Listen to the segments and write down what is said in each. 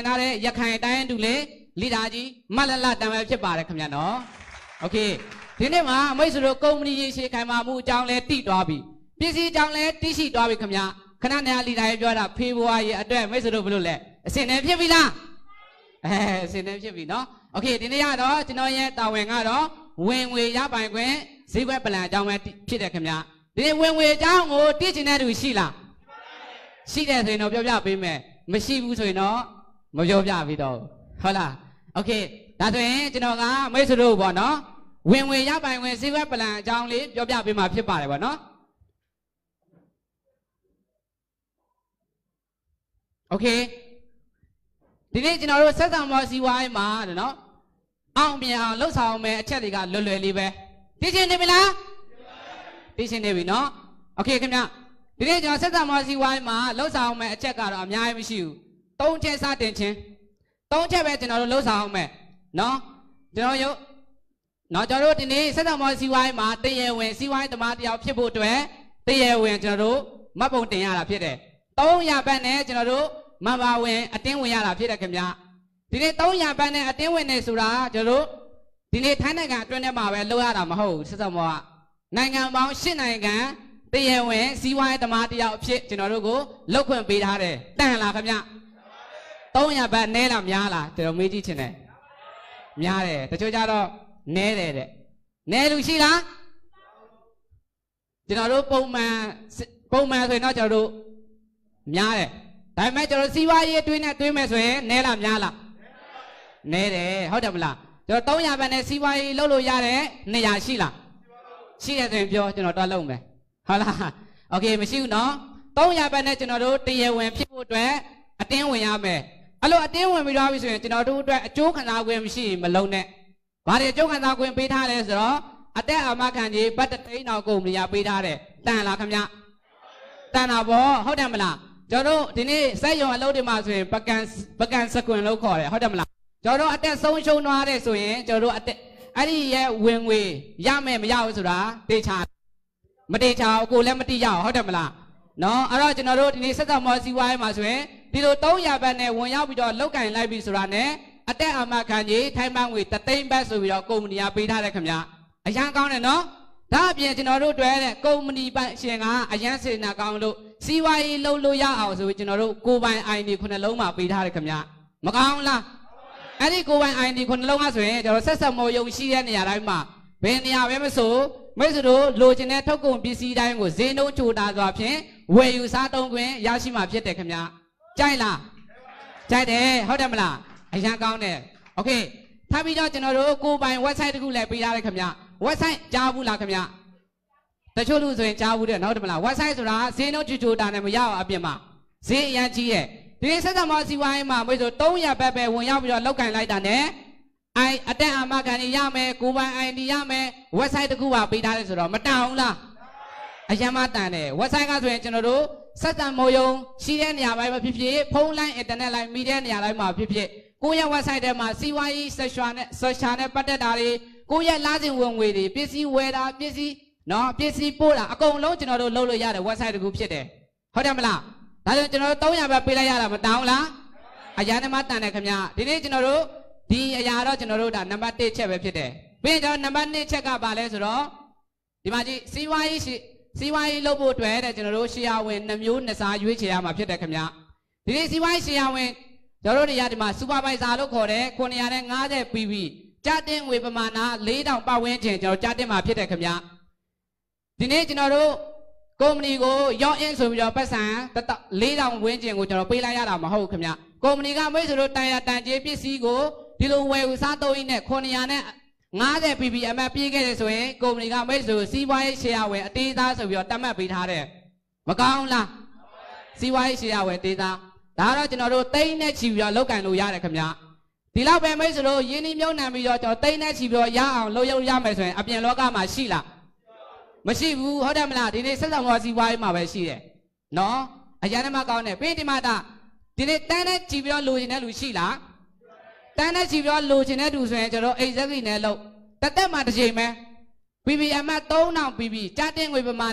င်ထားတဲ့ရခိုင်တိုင်းတူလေလိဒါကြီးမလလတံပဲဖြစ်ပါတယ်ခင်ဗျာနော်โอเคဒီနေ့မှာမိတ်ဆွေတို့ကုမ္ပဏီရေရှည်ခိုင်မာမှုအကြောင်းလဲတိသွားပြီပစ္စည်းအကြောင်းလဲတိရှိသွားပြီခင်ဗျာခဏနေလိဒါကြီးပြောတာဖေဖော်ဝါရီအတွက်မိတ်ဆွေတို့ဘယ်လိုလဲအစင်နေဖြစ်ပြီလားအဲအစင်နေဖြစ်ပြီနော်โอเคဒီနေ့ကတော့ကျွန်တော်ရဲ့တာဝန်ကတော့ဝင်ငွေရပိုင်ခွင့်ဈေးကွက်ပလန်အကြောင်းပဲဖြစ်တယ်ခင်ဗျာဒီနေ့ဝင်ငွေအကြောင်းကိုသိချင်တဲ့သူရှိလားရှိတယ်ဆိုရင်တော့ပြောပြပေးမယ်မရှိဘူးဆိုရင်တော့ မပြောပြပြီတော့ဟုတ်လားโอเคဒါဆိုရင်ကျွန်တော်ကမိတ်ဆွေတို့ပေါ့နော်ဝင်ငွေရပိုင်ခွင့်ဈေးကွက်ပလန်အကြောင်းလေးပြောပြပေးမှာဖြစ်ပါတယ်ပေါ့နော်โอเคဒီနေ့ကျွန်တော်တို့ဆက်ဆံမော်စီဝိုင်းမှာနော်အောင်မြင်အောင်လှုပ်ဆောင်မယ်အချက်တွေကလွယ်လွယ်လေးပဲသိချင်နေပြီလားသိချင်နေပြီနော်โอเคခင်ဗျဒီနေ့ကျွန်တော်ဆက်ဆံမော်စီဝိုင်းမှာလှုပ်ဆောင်မယ်အချက်ကတော့အများကြီးမရှိဘူး သုံးချက်စတင်ချင်းသုံးချက်ပဲကျွန်တော်တို့လှုပ်ဆောင်မယ်နော်ကျွန်တော်ရုပ်နော်ကျွန်တော်တို့ဒီနေ့ဆက်ဆံမော်စီဝိုင်းမှာတရေဝင်စီဝိုင်းသမားတယောက်ဖြစ်ဖို့အတွက်တရေဝင်ကျွန်တော်တို့မှတ်ပုံတင်ရတာဖြစ်တယ်300ဘတ်နဲ့ကျွန်တော်တို့မဘာဝင်အတင်းဝင်ရတာဖြစ်တယ်ခင်ဗျဒီနေ့300ဘတ်နဲ့အတင်းဝင်နေဆိုတာကျွန်တော်တို့ဒီနေ့ထိုင်းနိုင်ငံအတွင်းထဲမှာပဲလုပ်ရတာမဟုတ်ဘူးဆက်စမောကနိုင်ငံပေါင်း၈နိုင်ငံတရဝင်စီးပွားရေးသမားတယောက်အဖြစ်ကျွန်တော်တို့ကိုလောက်ခွင့်ပေးထားတယ်တန်လားခင်ဗျ 300ဘတ်နဲလားများလားကျွန်တော်မေးကြည့်ချင်တယ်များတယ်တချို့ကြတော့နဲတယ်တဲ့နဲလူရှိလားကျွန်တော်တို့ပုံမှန်ပုံမှန်ဆိုရင်တော့ကျွန်တော်တို့များတယ်ဒါပေမဲ့ကျွန်တော်စီးပွားရေးအတွင်းနဲ့တွင်းမယ်ဆိုရင်နဲလားများလားနဲတယ်ဟုတ်တယ်မလားကျွန်တော်300ဘတ်နဲ့စီးပွားရေးလုပ်လို့ရတဲ့နေရာရှိလားရှိတယ်ဆိုရင်ပြောကျွန်တော်တွားလုပ်မယ်ဟုတ်လားโอเคမရှိဘူးเนาะ300ဘတ်နဲ့ကျွန်တော်တို့တရားဝင်ဖြစ်ဖို့အတွက်အတင်းဝင်ရမယ် အဲ့လိုအတင်းဝင်ပြီးတော့ပြီဆိုရင်ကျွန်တော်တို့အတွက်အကျိုးခံစား권မရှိရင်မလုံးနဲ့ဘာတွေအကျိုးခံစား권ပေးထားလဲဆိုတော့အတက်အာမခံကြီးဘတ်တသိန်းတော်ကုမ္ပဏီကပေးထားတယ်တန်လားခင်ဗျတန်တာဗောဟုတ်တယ်မလားကျွန်တော်တို့ဒီနေ့စက်ရုံအလုပ်တွေမှာဆိုရင်ပကံပကံစကွင်လို့ခေါ်တယ်ဟုတ်တယ်မလားကျွန်တော်တို့အတက်ဆုံးရှုံးသွားတယ်ဆိုရင်ကျွန်တော်တို့အတက်အဲ့ဒီရဲ့ဝင်ငွေရမယ်မရဘူးဆိုတာတေချာမတေချာကိုလည်းမတိရအောင်ဟုတ်တယ်မလား နော်အဲ့တော့ကျွန်တော်တို့ဒီနေ့စက်သက်မော်စီဝိုင်းမှာဆိုရင်ဒီလို300ဘတ်နဲ့ဝင်ရောက်ပြီးတော့လောက်ကင်လိုက်ပြီဆိုတာနဲ့အတက်အာမခံကြီးထိုင်းပန်းငွေတသိန်းဘတ်ဆိုပြီးတော့ကုမ္ပဏီကပေးထားတယ်ခင်ဗျအရန်ကောင်းတယ်နော်ဒါအပြင်ကျွန်တော်တို့တွေ့တဲ့ကုမ္ပဏီပိုင်ရှင်ကအရန်စေနာကောင်းလို့စီးပွားရေးလုပ်လို့ရအောင်ဆိုပြီးကျွန်တော်တို့ကိုပိုင် ID ခုနှလုံးမှာပေးထားတယ်ခင်ဗျမကောင်းလားအဲ့ဒီကိုပိုင် ID ခုနှလုံးကဆိုရင်ကျွန်တော်ဆက်ဆက်မော်ယုံရှိတဲ့နေရာတိုင်းမှာဘယ်နေရာပဲမဆိုမိတ်ဆွေတို့လိုချင်တဲ့ထုတ်ကုန်ပစ္စည်းတိုင်းကိုဈေးနှုန်းချိုတာစွာဖြင့် ဝယ်ယူစားသုံးခွင့်ရရှိမှာဖြစ်တယ်ခင်ဗျကြိုက်လားကြိုက်တယ်ဟုတ်တယ်မလားအရန်ကောင်းတယ်โอเคထပ်ပြီးတော့ကျွန်တော်တို့ကိုပိုင် website တစ်ခုလည်းပေးထားတယ်ခင်ဗျ website ကြားဘူးလားခင်ဗျတချို့လူဆိုရင်ကြားဘူးတဲ့နော်တယ်မလား website ဆိုတာဈေးနှုန်းချူချူတာနဲ့မရအောင်အပြင်မှာဈေးအရန်ကြီးရဲ့ဒီနေ့ဆက်ဆံမစီဝိုင်းမှာမွေးဆို300ဘက်ပဲဝင်ရောက်ပြီးတော့လောက်ကင်လိုက်တာနဲ့အိုင်အတက်အာမခံရမယ်ကိုပိုင် ID ရမယ် website တခုပါပေးထားတယ်ဆိုတော့မတန်ဘူးလား အရန်မတန်တယ် website ကဆိုရင်ကျွန်တော်တို့ဆက်ဆံမိုးယုံရှိတဲ့နေရာပိုင်းမှာဖြစ်ဖြစ်ဖုန်းလိုင်း internet လိုင်းမီဒီယာနေရာတိုင်းမှာဖြစ်ဖြစ်ကိုယ့်ရဲ့ website ထဲမှာစီဝါရေး social နဲ့ social နဲ့ပတ်သက်တာတွေကိုယ့်ရဲ့လာစဉ်ဝင်ငွေတွေပစ္စည်းဝယ်တာပစ္စည်းနော်ပစ္စည်းပို့တာအကုန်လုံးကျွန်တော်တို့လုပ်လို့ရတဲ့ website တခုဖြစ်တယ်ဟုတ်တယ်မလားဒါကြောင့်ကျွန်တော်တို့300ပဲပေးလိုက်ရတာမတောင်းလားအရာနဲ့မှတန်တယ်ခင်ဗျဒီနေ့ကျွန်တော်တို့ဒီအရာတော့ကျွန်တော်တို့ဒါနံပါတ်1ချက်ပဲဖြစ်တယ်ပြီးရင်ကျွန်တော်နံပါတ်2ချက်ကပါလဲဆိုတော့ဒီမှာကြည့်စီဝါရေးရှိ စီဝါရေးလုပ်ဖို့အတွက်တဲ့ကျွန်တော်တို့ရှေးရဝင်နှမျိုးနှစ်စားရွေးချယ်ရမှာဖြစ်တယ်ခင်ဗျဒီနေ့စီဝါရေးရှေးရဝင်ကျွန်တော်တို့တွေကဒီမှာစူပါဗိုက်ဇာလို့ခေါ်တယ်950 PV ကြတင်ငွေပမာဏ4000ပတ်ဝန်းကျင်ကျွန်တော်ကြတင်မှာဖြစ်တယ်ခင်ဗျဒီနေ့ကျွန်တော်တို့ကုမ္ပဏီကိုရောက်အင်းဆိုပြီးတော့ပတ်စံ4000ဝန်းကျင်ကိုကျွန်တော်ပေးလိုက်ရတာမဟုတ်ခင်ဗျကုမ္ပဏီကမိတ်ဆွေတို့တန်ရတန်ကျေးပစ္စည်းကိုဒီလိုဝယ်ယူစားသုံးရင်းနဲ့900နဲ့ 50 ppm ပြေးခဲ့တယ်ဆိုရင်ကုမ္ပဏီကမိတ်ဆွေစီးပွားရေးရှယ်ယာဝယ်အတေးသားဆိုပြီးတော့တတ်မှတ်ပေးထားတယ်မကောင်းလားစီးပွားရေးရှယ်ယာဝယ်တေးသားဒါကတော့ကျွန်တော်တို့တိန်းနဲ့ချီပြီးတော့လောက်ကင်လို့ရတယ်ခင်ဗျဒီလောက်ပဲမိတ်ဆွေတို့ယင်းနှမြုံနှံပြီးတော့ကျွန်တော်တိန်းနဲ့ချီပြီးတော့ရအောင်လုပ်ရရမယ်ဆိုရင်အပြင်လောကမှာရှိလားမရှိဘူးဟုတ်တယ်မလားဒီနေ့ဆက်ဆောင်ဝါစီးပွားရေးမှာပဲရှိတယ်နော်အရန်နဲ့မကောင်းတယ်ပြီးဒီမှာတာဒီနေ့တန်းနဲ့ကြည်ပြီးတော့လိုချင်တဲ့လူရှိလား တန်းနဲ့ကြည်ပြီးတော့လိုချင်တဲ့လူဆိုရင်ကျွန်တော်အိတ်ဇက်ကြီးနဲ့လို့တက်တက်မှာတစ်ချိန်ပဲ PPM 3000 PP ကြားတင်ငွေပမာဏ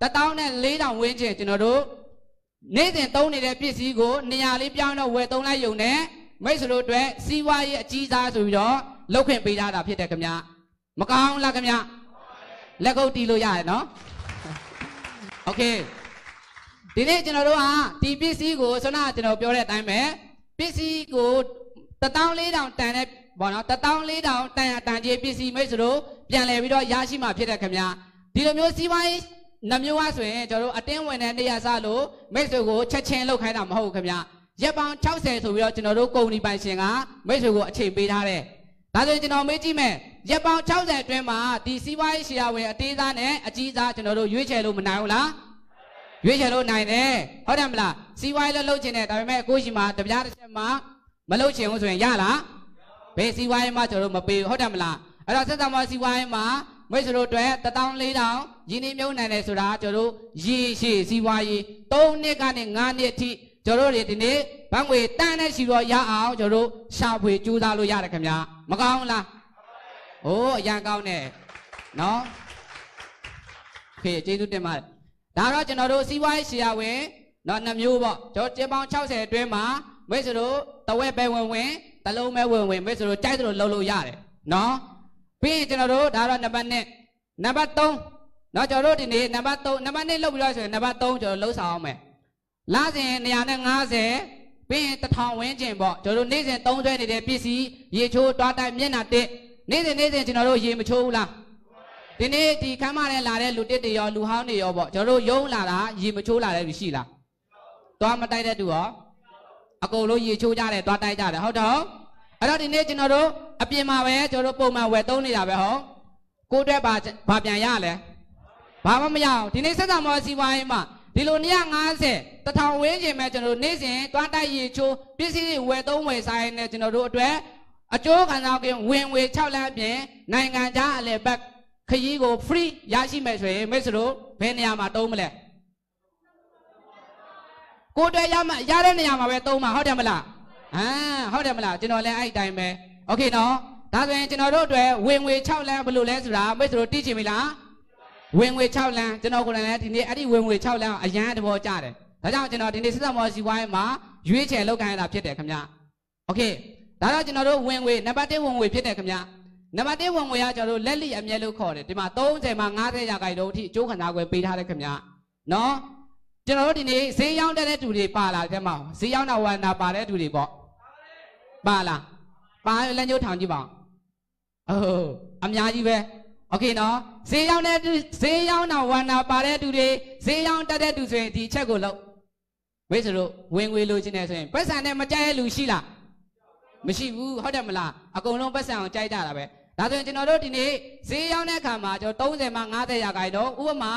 1000နဲ့4000ဝန်းကျင်ကျွန်တော်တို့ နေ့စဉ်သုံးနေတဲ့ပစ္စည်းကိုနေရာလေးပြောင်းတော့ဝယ်သုံးလိုက်ယုံနဲ့မိတ်ဆွေတို့အတွက်စီးပွားရေးအကြီးစားဆိုပြီးတော့လောက်ခွင့်ပေးထားတာဖြစ်တယ်ခင်ဗျာမကောင်းလားခင်ဗျာလက်ကုပ်တီးလို့ရတယ်နော်โอเคဒီနေ့ကျွန်တော်တို့ဟာဒီပစ္စည်းကိုဆွမ်းနာကျွန်တော်ပြောတဲ့အတိုင်းပဲပစ္စည်းကို 14000တန်တဲ့ဘောနော်14000တန်ရတန်ကြီးပစ္စည်းမိတ်ဆွေတို့ပြန်လဲပြီးတော့ရရှိမှာဖြစ်တယ်ခင်ဗျာဒီလိုမျိုးစီးပွားရေးနှမျိုးအားဆိုရင်ကျွန်တော်တို့အတင်းဝင်တဲ့နေရာစားလို့မိတ်ဆွေကိုချက်ချင်းလောက်ခိုင်းတာမဟုတ်ဘူးခင်ဗျာရက်ပေါင်း60ဆိုပြီးတော့ကျွန်တော်တို့ကုမ္ပဏီပိုင်ရှင်ကမိတ်ဆွေကိုအချိန်ပေးထားတယ်ဒါဆိုရင်ကျွန်တော်မေးကြည့်မယ်ရက်ပေါင်း60အတွင်းမှာဒီစီးပွားရေးရှယ်ယာဝင်အသေးစားနဲ့အကြီးစားကျွန်တော်တို့ရွေးချယ်လို့မနိုင်ဘူးလားရွေးချယ်လို့နိုင်တယ်ဟုတ်တယ်မလားစီးပွားရေးလည်းလုပ်ချင်တယ်ဒါပေမဲ့ကိုရှိမှာတပြားတစ်ချက်မှ မလုပ်ချင်ဘူးဆိုရင်ရလားဘယ်စီးပွားရေးမှကျွန်တော်တို့မပေးဘူးဟုတ်တယ်မလားအဲ့တော့စက်သမားစီးပွားရေးမှာမိတ်ဆွေတို့အတွက်14000ရင်းနှီးမြုပ်နှံတယ်ဆိုတာကျွန်တော်တို့ရေရှည်စီးပွားရေး3နှစ်ကနေ9နှစ်အထိကျွန်တော်တို့ဒီနေ့ဘဏ်ငွေတန်းနဲ့ရှိတော့ရအောင်ကျွန်တော်တို့ရှာဖွေကြိုးစားလို့ရတယ်ခင်ဗျာမကောင်းလားဟိုးအရန်ကောင်းတယ်နော်ဖေကျေးဇူးတင်ပါတယ်ဒါတော့ကျွန်တော်တို့စီးပွားရေးရှယ်ယာဝင်နော်နှမျိုးပေါ့ကျွန်တော်ကျင်းပေါင်း60အတွင်းမှာမိတ်ဆွေတို့တ ဝက်ပဲဝင်ဝင်တလုံးပဲဝင်ဝင်မိတ်ဆွေတို့ကြိုက်သလိုလှုပ်လို့ရတယ်နော်ပြီးရင်ကျွန်တော်တို့ဒါတော့နံပါတ်1နံပါတ်3နော်ကျွန်တော်တို့ဒီနေ့နံပါတ်3နံပါတ်2လုပ်ပြီးတော့ဆိုရင်နံပါတ်3ကျွန်တော်လှုပ်ဆောင်အောင်မယ်လာစဉ်150ပြီးရင်1000ဝန်းကျင်ပေါ့ကျွန်တော်တို့နေ့စဉ်သုံးဆွဲနေတဲ့ပစ္စည်းရေချိုးတွားတိုက်မျက်နှာတစ်နေ့စဉ်နေ့စဉ်ကျွန်တော်တို့ရေမချိုးဘူးလားဒီနေ့ဒီခမ်းမထဲလာတဲ့လူတစ်တွေရောလူဟောင်းတွေရောပေါ့ကျွန်တော်တို့ယုံလာတာရေမချိုးလာတဲ့လူရှိလားတွားမတိုက်တဲ့သူရော အကုန်လုံးရေချိုးကြတယ်တွားတိုက်ကြတယ်ဟုတ်တော့အဲ့တော့ဒီနေ့ကျွန်တော်တို့အပြင်မှာပဲကျွန်တော်တို့ပုံမှန်ဝယ်သုံးနေတာပဲဟောကိုအတွက်ဘာဘာပြန်ရလဲဘာမှမရအောင်ဒီနေ့ဆက်ဆံမောစီဝိုင်းမှာဒီလို150တထောင်ဝင်းကျင်မဲ့ကျွန်တော်တို့နေ့စဉ်တွားတိုက်ရေချိုးပစ္စည်းတွေဝယ်သုံးဝယ်ဆိုင်နေကျွန်တော်တို့အတွက်အကျိုးခံစား권ဝင်ဝေ6လမ်းပြင်နိုင်ငံခြားအလဲဘက်ခရီးကို free ရရှိမယ်ဆိုရင်မိတ်ဆွေတို့ဘယ်နေရာမှာတုံးမလဲ ကိုတွေ့ရမှရတဲ့နေရာမှာပဲတုံးမှာဟုတ်တယ်မလားအာဟုတ်တယ်မလားကျွန်တော်လည်းအဲ့အတိုင်းပဲโอเคနော်ဒါဆိုရင်ကျွန်တော်တို့အတွက်ဝင်ငွေ6လမ်းဘယ်လိုလဲဆိုတာမိတ်ဆွေတို့သိချင်ပြီလားဝင်ငွေ6လမ်းကျွန်တော်ကိုယ်တိုင်လည်းဒီနေ့အဲ့ဒီဝင်ငွေ6လမ်းအရန်တဘောကြတယ်ဒါကြောင့်ကျွန်တော်ဒီနေ့စစ်သက်မော်စီဝိုင်းမှာရွေးချယ်လောက်ခိုင်းရတာဖြစ်တယ်ခင်ဗျโอเคဒါတော့ကျွန်တော်တို့ဝင်ငွေနံပါတ်1ဝင်ငွေဖြစ်တယ်ခင်ဗျနံပါတ်1ဝင်ငွေကကျွန်တော်တို့လက်လိအမြဲလို့ခေါ်တယ်ဒီမှာ30မှာ90ရာခိုင်နှုန်းအထိအကျိုးခံစား권ပေးထားတယ်ခင်ဗျနော် ကျွန်တော်တို့ဒီနေ့ဈေးရောက်တဲ့သူတွေပါလာတဲ့မှာဈေးရောက်တာဝန္တာပါတဲ့သူတွေပေါ့ပါလားပါလက်ညှိုးထောင်ကြည့်ပါအိုးအများကြီးပဲโอเคနော်ဈေးရောက်တဲ့ဈေးရောက်တာဝန္တာပါတဲ့သူတွေဈေးရောက်တက်တဲ့သူဆိုရင်ဒီချက်ကိုလုပ်မိတ်ဆွေတို့ဝင်ငွေလိုချင်တယ်ဆိုရင်ပတ်စံနဲ့မကြိုက်တဲ့လူရှိလားမရှိဘူးဟုတ်တယ်မလားအကုန်လုံးပတ်စံအောင်ကြိုက်ကြတာပဲဒါဆိုရင်ကျွန်တော်တို့ဒီနေ့ဈေးရောက်တဲ့အခါမှာကျွန်တော်30မှာ90ရာခိုင်တော့ဥပမာ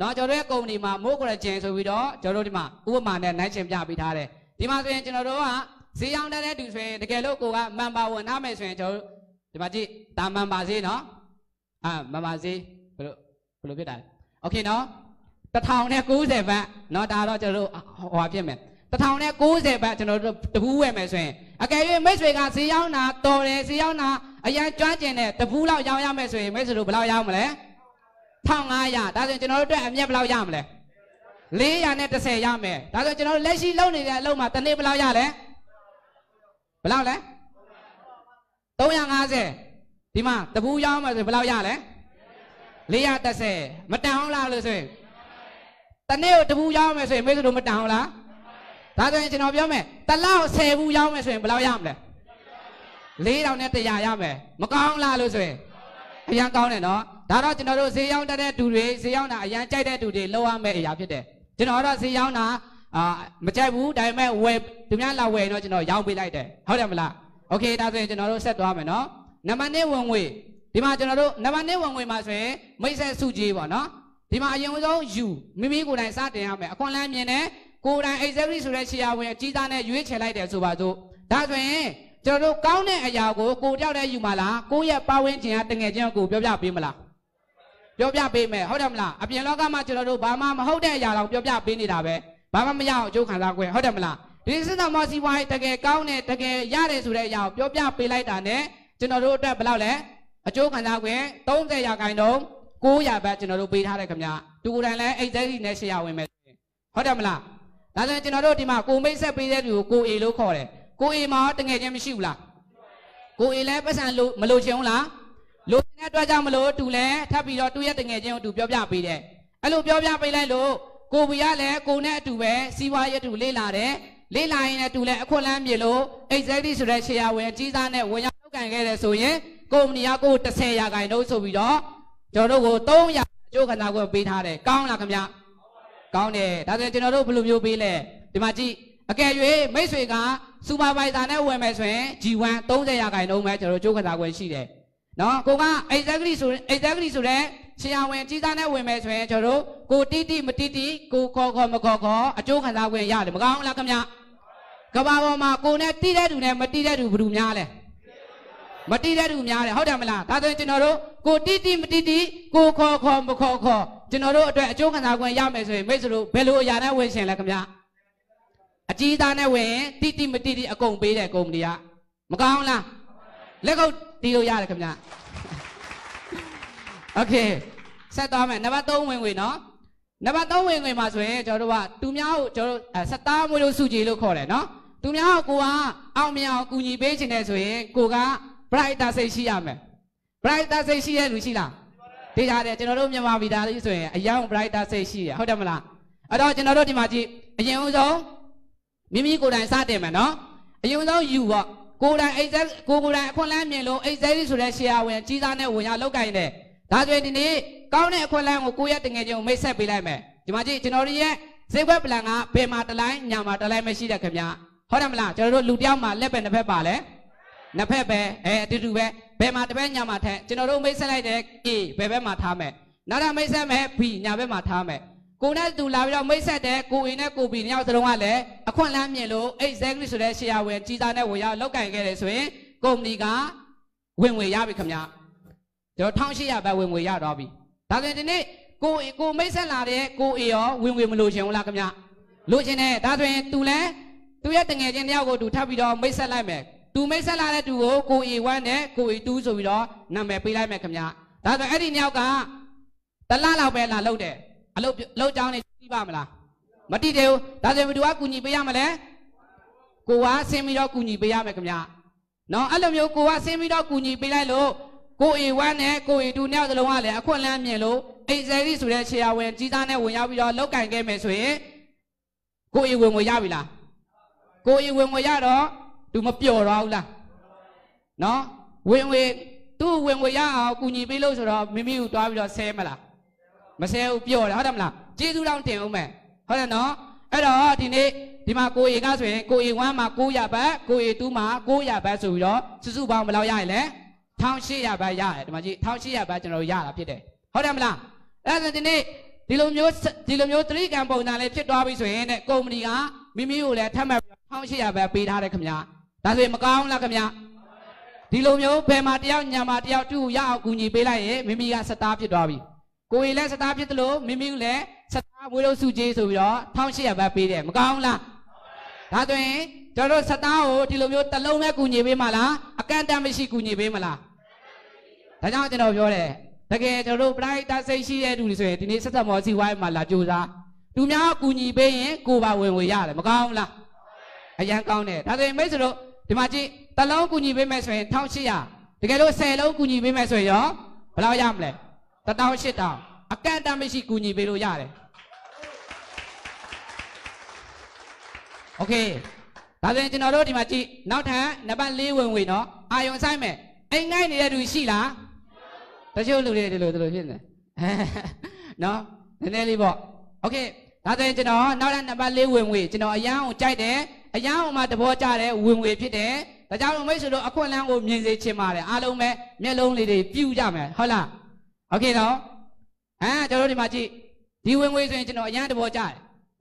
နော်ကျွန်တော်တို့ရဲ့ကုမ္ပဏီမှာမိုးကရကျင်ဆိုပြီးတော့ကျွန်တော်တို့ဒီမှာဥပမာနဲ့နိုင်ချင်ပြပေးထားတယ်ဒီမှာဆိုရင်ကျွန်တော်တို့ကဈေးရောက်တဲ့သူဆိုရင်တကယ်လို့ကိုကမန်ပါဝင်ထားမယ်ဆိုရင်ကျွန်တော်တို့ဒီမှာကြည့်တာမန်ပါဈေးနော်အာမန်ပါဈေးဘယ်လိုဘယ်လိုဖြစ်တာလဲโอเคနော်1090ဘတ်နော်ဒါတော့ကျွန်တော်တို့ဟိုဟာဖြစ်မယ်1090ဘတ်ကျွန်တော်တို့တပူးဝယ်မယ်ဆိုရင်အကယ်၍မိတ်ဆွေကဈေးရောက်တာတော်တယ်ဈေးရောက်တာအရန်ကျွမ်းကျင်တဲ့တပူးလောက်ရောင်းရမယ်ဆိုရင်မိတ်ဆွေတို့ဘယ်လောက်ရောင်းမလဲ 1500ဒါဆိုရင်ကျွန်တော်တို့အတွက်အမြတ်ဘယ်လောက်ရမလဲ430ရမယ်ဒါဆိုကျွန်တော်တို့လက်ရှိလုပ်နေတဲ့အလုပ်မှာတစ်နေ့ဘယ်လောက်ရလဲဘယ်လောက်လဲ350ဒီမှာတပူးရောင်းမယ်ဆိုဘယ်လောက်ရလဲ430မတန်အောင်လားလို့ဆိုရင်တနေ့ကိုတပူးရောင်းမယ်ဆိုရင်မိတ်ဆွေတို့မတန်အောင်လားဒါဆိုရင်ကျွန်တော်ပြောမယ်တလောက်10ဘူးရောင်းမယ်ဆိုရင်ဘယ်လောက်ရမလဲ4000နဲ့100ရမယ်မကောင်းလားလို့ဆိုရင်အရန်ကောင်းတယ်နော် ဒါတော့ကျွန်တော်တို့ဈေးရောက်တဲ့သူတွေဈေးရောက်တာအရန်ကြိုက်တဲ့သူတွေလောက်ရမယ့်အရာဖြစ်တယ်ကျွန်တော်တော့ဈေးရောက်တာအာမကြိုက်ဘူးဒါပေမဲ့ဝယ်သူများလာဝယ်တော့ကျွန်တော်ရောင်းပေးလိုက်တယ်ဟုတ်တယ်မလားโอเคဒါဆိုရင်ကျွန်တော်တို့ဆက်သွားမယ်နော်နံပါတ်1ဝင်ငွေဒီမှာကျွန်တော်တို့နံပါတ်1ဝင်ငွေမှာဆိုရင်မိတ်ဆက်စုကြီးပေါ့နော်ဒီမှာအရင်ဆုံးယူမိမိကိုယ်တိုင်စတင်ရမယ်အခွန်လန်းမြင်တယ်ကိုယ်တိုင် exactly ဆိုတဲ့ခြေရာဝင်အကြီးသားနဲ့ရွေးချယ်လိုက်တယ်ဆိုပါစို့ဒါဆိုရင်ကျွန်တော်တို့ကောင်းတဲ့အရာကိုကိုတယောက်တည်းယူမလားကိုယ့်ရဲ့ပါဝင်ခြင်းကတငယ်ချင်းကိုပြောပြပေးမလား ပြောပြပေးမယ်ဟုတ်တယ်မလားအပြင်လောကမှာကျွန်တော်တို့ဘာမှမဟုတ်တဲ့အရာတော့ပြောပြပေးနေတာပဲဘာမှမရအောင်အကျိုးခံစား권ဟုတ်တယ်မလားဒီစစ်တော်မစီဝိုင်းတကယ်ကောင်းတယ်တကယ်ရတယ်ဆိုတဲ့အရာကိုပြောပြပေးလိုက်တာ ਨੇ ကျွန်တော်တို့အတွက်ဘယ်လောက်လဲအကျိုးခံစား권30ရာခိုင်နှုန်း900ဘတ်ကျွန်တော်တို့ပေးထားတယ်ခင်ဗျာတူကိုယ်တိုင်လည်း exactly နဲ့ share ဝင်မယ်ဟုတ်တယ်မလား ဒါဆိုရင်ကျွန်တော်တို့ဒီမှာကိုမိတ်ဆက်ပေးတဲ့သူကိုကိုအေလို့ခေါ်တယ်ကိုအေမှာတငယ်ချင်းမရှိဘူးလားကိုအေလည်းပတ်စံလို့မလို့ချင်ဘူးလား လို့တဲ့အတွက်ကြောင့်မလို့တူလဲထပ်ပြီးတော့တူရဲ့တငယ်ချင်းကိုတူပြောပြပေးတယ်အဲ့လိုပြောပြပေးလိုက်လို့ကိုဘီကလည်းကိုနဲ့အတူပဲစီးပွားရေးအတူလေးလာတယ်လေးလာရင်လည်းတူလဲအခွင့်အလမ်းမြေလို့ exactly ဆိုတဲ့ share ဝင်ကြီးစားနဲ့ဝင်ရောက်လုပ်ကန်ခဲ့တယ်ဆိုရင်ကုမ္ပဏီကကို30ရာခိုင်နှုန်းဆိုပြီးတော့ကျွန်တော်တို့ကို300အကျိုးခဏခွင့်ပေးထားတယ်ကောင်းလားခင်ဗျကောင်းတယ်ဒါဆိုရင်ကျွန်တော်တို့ဘယ်လိုမျိုးပေးလဲဒီမှာကြည့်အကယ်၍မိတ်ဆွေကစူပါဗိုင်ဇာနဲ့ဝင်မယ်ဆိုရင် G1 30ရာခိုင်နှုန်းပဲကျွန်တော်တို့ကျိုးခဏခွင့်ရှိတယ် နော်ကိုက exactly ဆို exactly ဆိုတဲ့ဆရာဝန်ကြီးသားနဲ့ဝင်မယ်ဆိုရင်ကျွန်တော်တို့ကိုတိတိမတိတိကိုခေါ်ခေါ်မခေါ်ခေါ်အကျိုးခံစားခွင့်ရတယ်မကောင်းလားခင်ဗျကဘာပေါ်မှာကိုနဲ့တိတဲ့သူနဲ့မတိတဲ့သူဘယ်သူများလဲမတိတဲ့သူများတယ်ဟုတ်တယ်မလားဒါဆိုရင်ကျွန်တော်တို့ကိုတိတိမတိတိကိုခေါ်ခေါ်မခေါ်ခေါ်ကျွန်တော်တို့အတွက်အကျိုးခံစားခွင့်ရမယ်ဆိုရင်မိတ်ဆွေတို့ဘယ်လိုအရာနဲ့ဝင်ရှင်လဲခင်ဗျအကြီးသားနဲ့ဝင်ရင်တိတိမတိတိအကုန်ပေးတယ်ကုမ္ပဏီကမကောင်းလားလက်ကုပ် တီးလို့ရတယ်ခင်ဗျโอเคဆက်သွားမယ်နံပါတ်3ဝင်ငွေနော်နံပါတ်3ဝင်ငွေမှာဆိုရင်ကျွန်တော်တို့ကသူများကိုကျွန်တော်တို့စတားမွေးလို့စုကြည်လို့ခေါ်တယ်နော်သူများကိုကိုကအောင်မြင်အောင်ကူညီပေးခြင်းနဲ့ဆိုရင်ကိုက brighter စိတ်ရှိရမယ် brighter စိတ်ရှိရဲ့လူရှိလားသိကြတယ်ကျွန်တော်တို့မြန်မာပြည်သားလေးဆိုရင်အယောင် brighter စိတ်ရှိရဟုတ်တယ်မလားအဲ့တော့ကျွန်တော်တို့ဒီမှာကြည့်အရင်ဦးဆုံးမိမိကိုယ်တိုင်စတင်မယ်နော်အရင်ဦးဆုံးယူပေါ့ ကိုယ်တိုင် exact ကိုကိုယ်တိုင်အခွင့်အလမ်းမြင်လို့ exact ဆိုတဲ့ share ဝင်ကြီးစားနဲ့ဝင်ရလောက်ကင်တယ်ဒါဆိုရင်ဒီနေ့ကောင်းတဲ့အခွင့်အလမ်းကိုကိုယ့်ရဲ့တငယ်ချင်းကိုမိတ်ဆက်ပေးလိုက်မယ်ဒီမှာကြည့်ကျွန်တော်တို့ရဲ့ဈေးကွက်ပလန်ကဘယ်မှာတလိုင်းညာမှာတလိုင်းမရှိတဲ့ခင်ဗျဟုတ်တယ်မလားကျွန်တော်တို့လူတယောက်မှာလက်ပဲတစ်ဖက်ပါလဲနှစ်ဖက်ပဲအဲအတူတူပဲဘယ်မှာတစ်ဖက်ညာမှာထက်ကျွန်တော်တို့မိတ်ဆက်လိုက်တဲ့ A ဘယ်ဘက်မှာထားမယ်နောက်တော့မိတ်ဆက်မယ် B ညာဘက်မှာထားမယ် ကိုနဲ့တူလာပြီးတော့မိတ်ဆက်တဲ့ကို A နဲ့ကို B ညောက်စလုံးကလည်းအခွင့်အလမ်းမြင်လို့ exactly ဆိုတဲ့ share ဝင်ကြီးစားနဲ့ဝင်ရောက်လောက်ကင်ခဲ့တယ်ဆိုရင်ကုမ္ပဏီကဝင်ငွေရပြီခင်ဗျကျွန်တော်1800ဘတ်ဝင်ငွေရတော့ပြီဒါဆိုရင်ဒီနေ့ကိုကိုမိတ်ဆက်လာတဲ့ကိုအေရောဝင်ငွေမလို့ရှင်ဘူးလားခင်ဗျလို့ရှင်တယ်ဒါဆိုရင်သူလဲသူရဲ့တငယ်ချင်းတယောက်ကိုသူထပ်ပြီးတော့မိတ်ဆက်လိုက်မယ်သူမိတ်ဆက်လာတဲ့သူကိုကိုအေ1နဲ့ကိုအေ2ဆိုပြီးတော့နာမည်ပေးလိုက်မယ်ခင်ဗျဒါဆိုအဲ့ဒီနှစ်ယောက်ကတလားလောက်ပဲလာလုပ်တယ် အလုပ်လုပ်ကြောင်းနေသိပါမလားမတိတယ်ဘူးဒါဆိုရင်ဘယ်သူကကူညီပေးရမလဲကိုကဆင်းပြီးတော့ကူညီပေးရမယ်ခင်ဗျနော်အဲ့လိုမျိုးကိုကဆင်းပြီးတော့ကူညီပေးလိုက်လို့ကို A1 နဲ့ကို A2 နှစ်ယောက်စလုံးကလည်းအခွင့်အလမ်းမြင်လို့အိဇယ်ရီဆိုတဲ့ခြေရာဝင်ကြီးသားနဲ့ဝင်ရောက်ပြီးတော့လောက်ကင်ခဲ့မယ်ဆိုရင်ကို A ဝင်ငွေရပြီလားကို A ဝင်ငွေရတော့သူမပျော်တော့ဘူးလားနော်ဝင်ငွေသူ့ဝင်ငွေရအောင်ကူညီပေးလို့ဆိုတော့မိမိကိုတွားပြီးတော့ဆဲမလား မဆဲဘူးပျော်တယ်ဟုတ်တယ်မလားကျေးဇူးတောင်းတင်အောင်မယ်ဟုတ်တယ်နော်အဲ့တော့ဒီနေ့ဒီမှာကို A ကဆိုရင်ကို A1 မှာ900ဘတ်ကို A2 မှာ900ဘတ်ဆိုပြီးတော့စုစုပေါင်းဘယ်လောက်ရရင်လဲ1800ဘတ်ရတယ်ဒီမှာကြည့်1800ဘတ်ကျွန်တော်ရတာဖြစ်တယ်ဟုတ်တယ်မလားအဲ့ဒါဆိုဒီနေ့ဒီလိုမျိုးဒီလိုမျိုးသတိကံပုံစံလေးဖြစ်သွားပြီဆိုရင်တဲ့ကုမ္ပဏီကမိမိကိုလည်းထပ်မှတ်1800ဘတ်ပေးထားတယ်ခင်ဗျာဒါဆိုရင်မကောင်းလားခင်ဗျာဒီလိုမျိုးဘယ်မှာတယောက်ညာမှာတယောက်တူရအောင်ကူညီပေးလိုက်ရင်မိမိကစတားဖြစ်သွားပြီ ကိုယ်လည်းစတားဖြစ်တယ်လို့မိမိလည်းစတားမွေးလို့စုကြီးဆိုပြီးတော့1800ဘတ်ပေးတယ်မကောင်းလားဒါဆိုရင်ကျွန်တော်တို့စတားကိုဒီလိုမျိုးတလုံးနဲ့ကူညီပေးမလားအကန့်အသတ်မရှိကူညီပေးမလားဒါကြောင့်ကျွန်တော်ပြောတယ်တကယ်ကျွန်တော်တို့ပရိုက်တာစိတ်ရှိတဲ့သူတွေဆိုရင်ဒီနေ့ဆက်ဆက်မောစီဝိုင်းမှာလာကြိုးစားသူများကူညီပေးရင်ကိုပါဝင်ဝင်ရတယ်မကောင်းလားအရန်ကောင်းတယ်ဒါဆိုရင်မိတ်ဆွေတို့ဒီမှာကြည့်တလုံးကူညီပေးမယ်ဆိုရင်1800တကယ်လို့10လုံးကူညီပေးမယ်ဆိုရင်ရောဘယ်လောက်ရမလဲ 1800အကန့်အသတ်မရှိကူညီပေးလို့ရတယ်โอเคဒါဆိုရင်ကျွန်တော်တို့ဒီမှာကြည့်နောက်ထပ်နံပါတ်4ဝင်ဝင်နော်အာယုံဆိုင်မယ်အိမ်ငိုက်နေတဲ့သူရှိလားတချို့လူတွေဒီလိုဒီလိုဖြစ်နေနော်နည်းနည်းလေးပေါ့โอเคဒါဆိုရင်ကျွန်တော်နောက်ထပ်နံပါတ်4ဝင်ဝင်ကျွန်တော်အရန်ကိုကြိုက်တယ်အရန်ဟိုမှာတဘောကြတဲ့ဝင်ဝင်ဖြစ်တယ်ဒါကြောင့်မိတ်ဆွေတို့အခွင့်အလမ်းကိုမြင်စေချင်ပါတယ်အားလုံးပဲမျက်လုံးလေးတွေပြူကြမယ်ဟုတ်လား โอเคနော်အဲကျွန်တော်တို့ဒီမှာကြည့်ဒီဝင်ဝင်ဆိုရင်ကျွန်တော်အရန်တဘောကြတယ်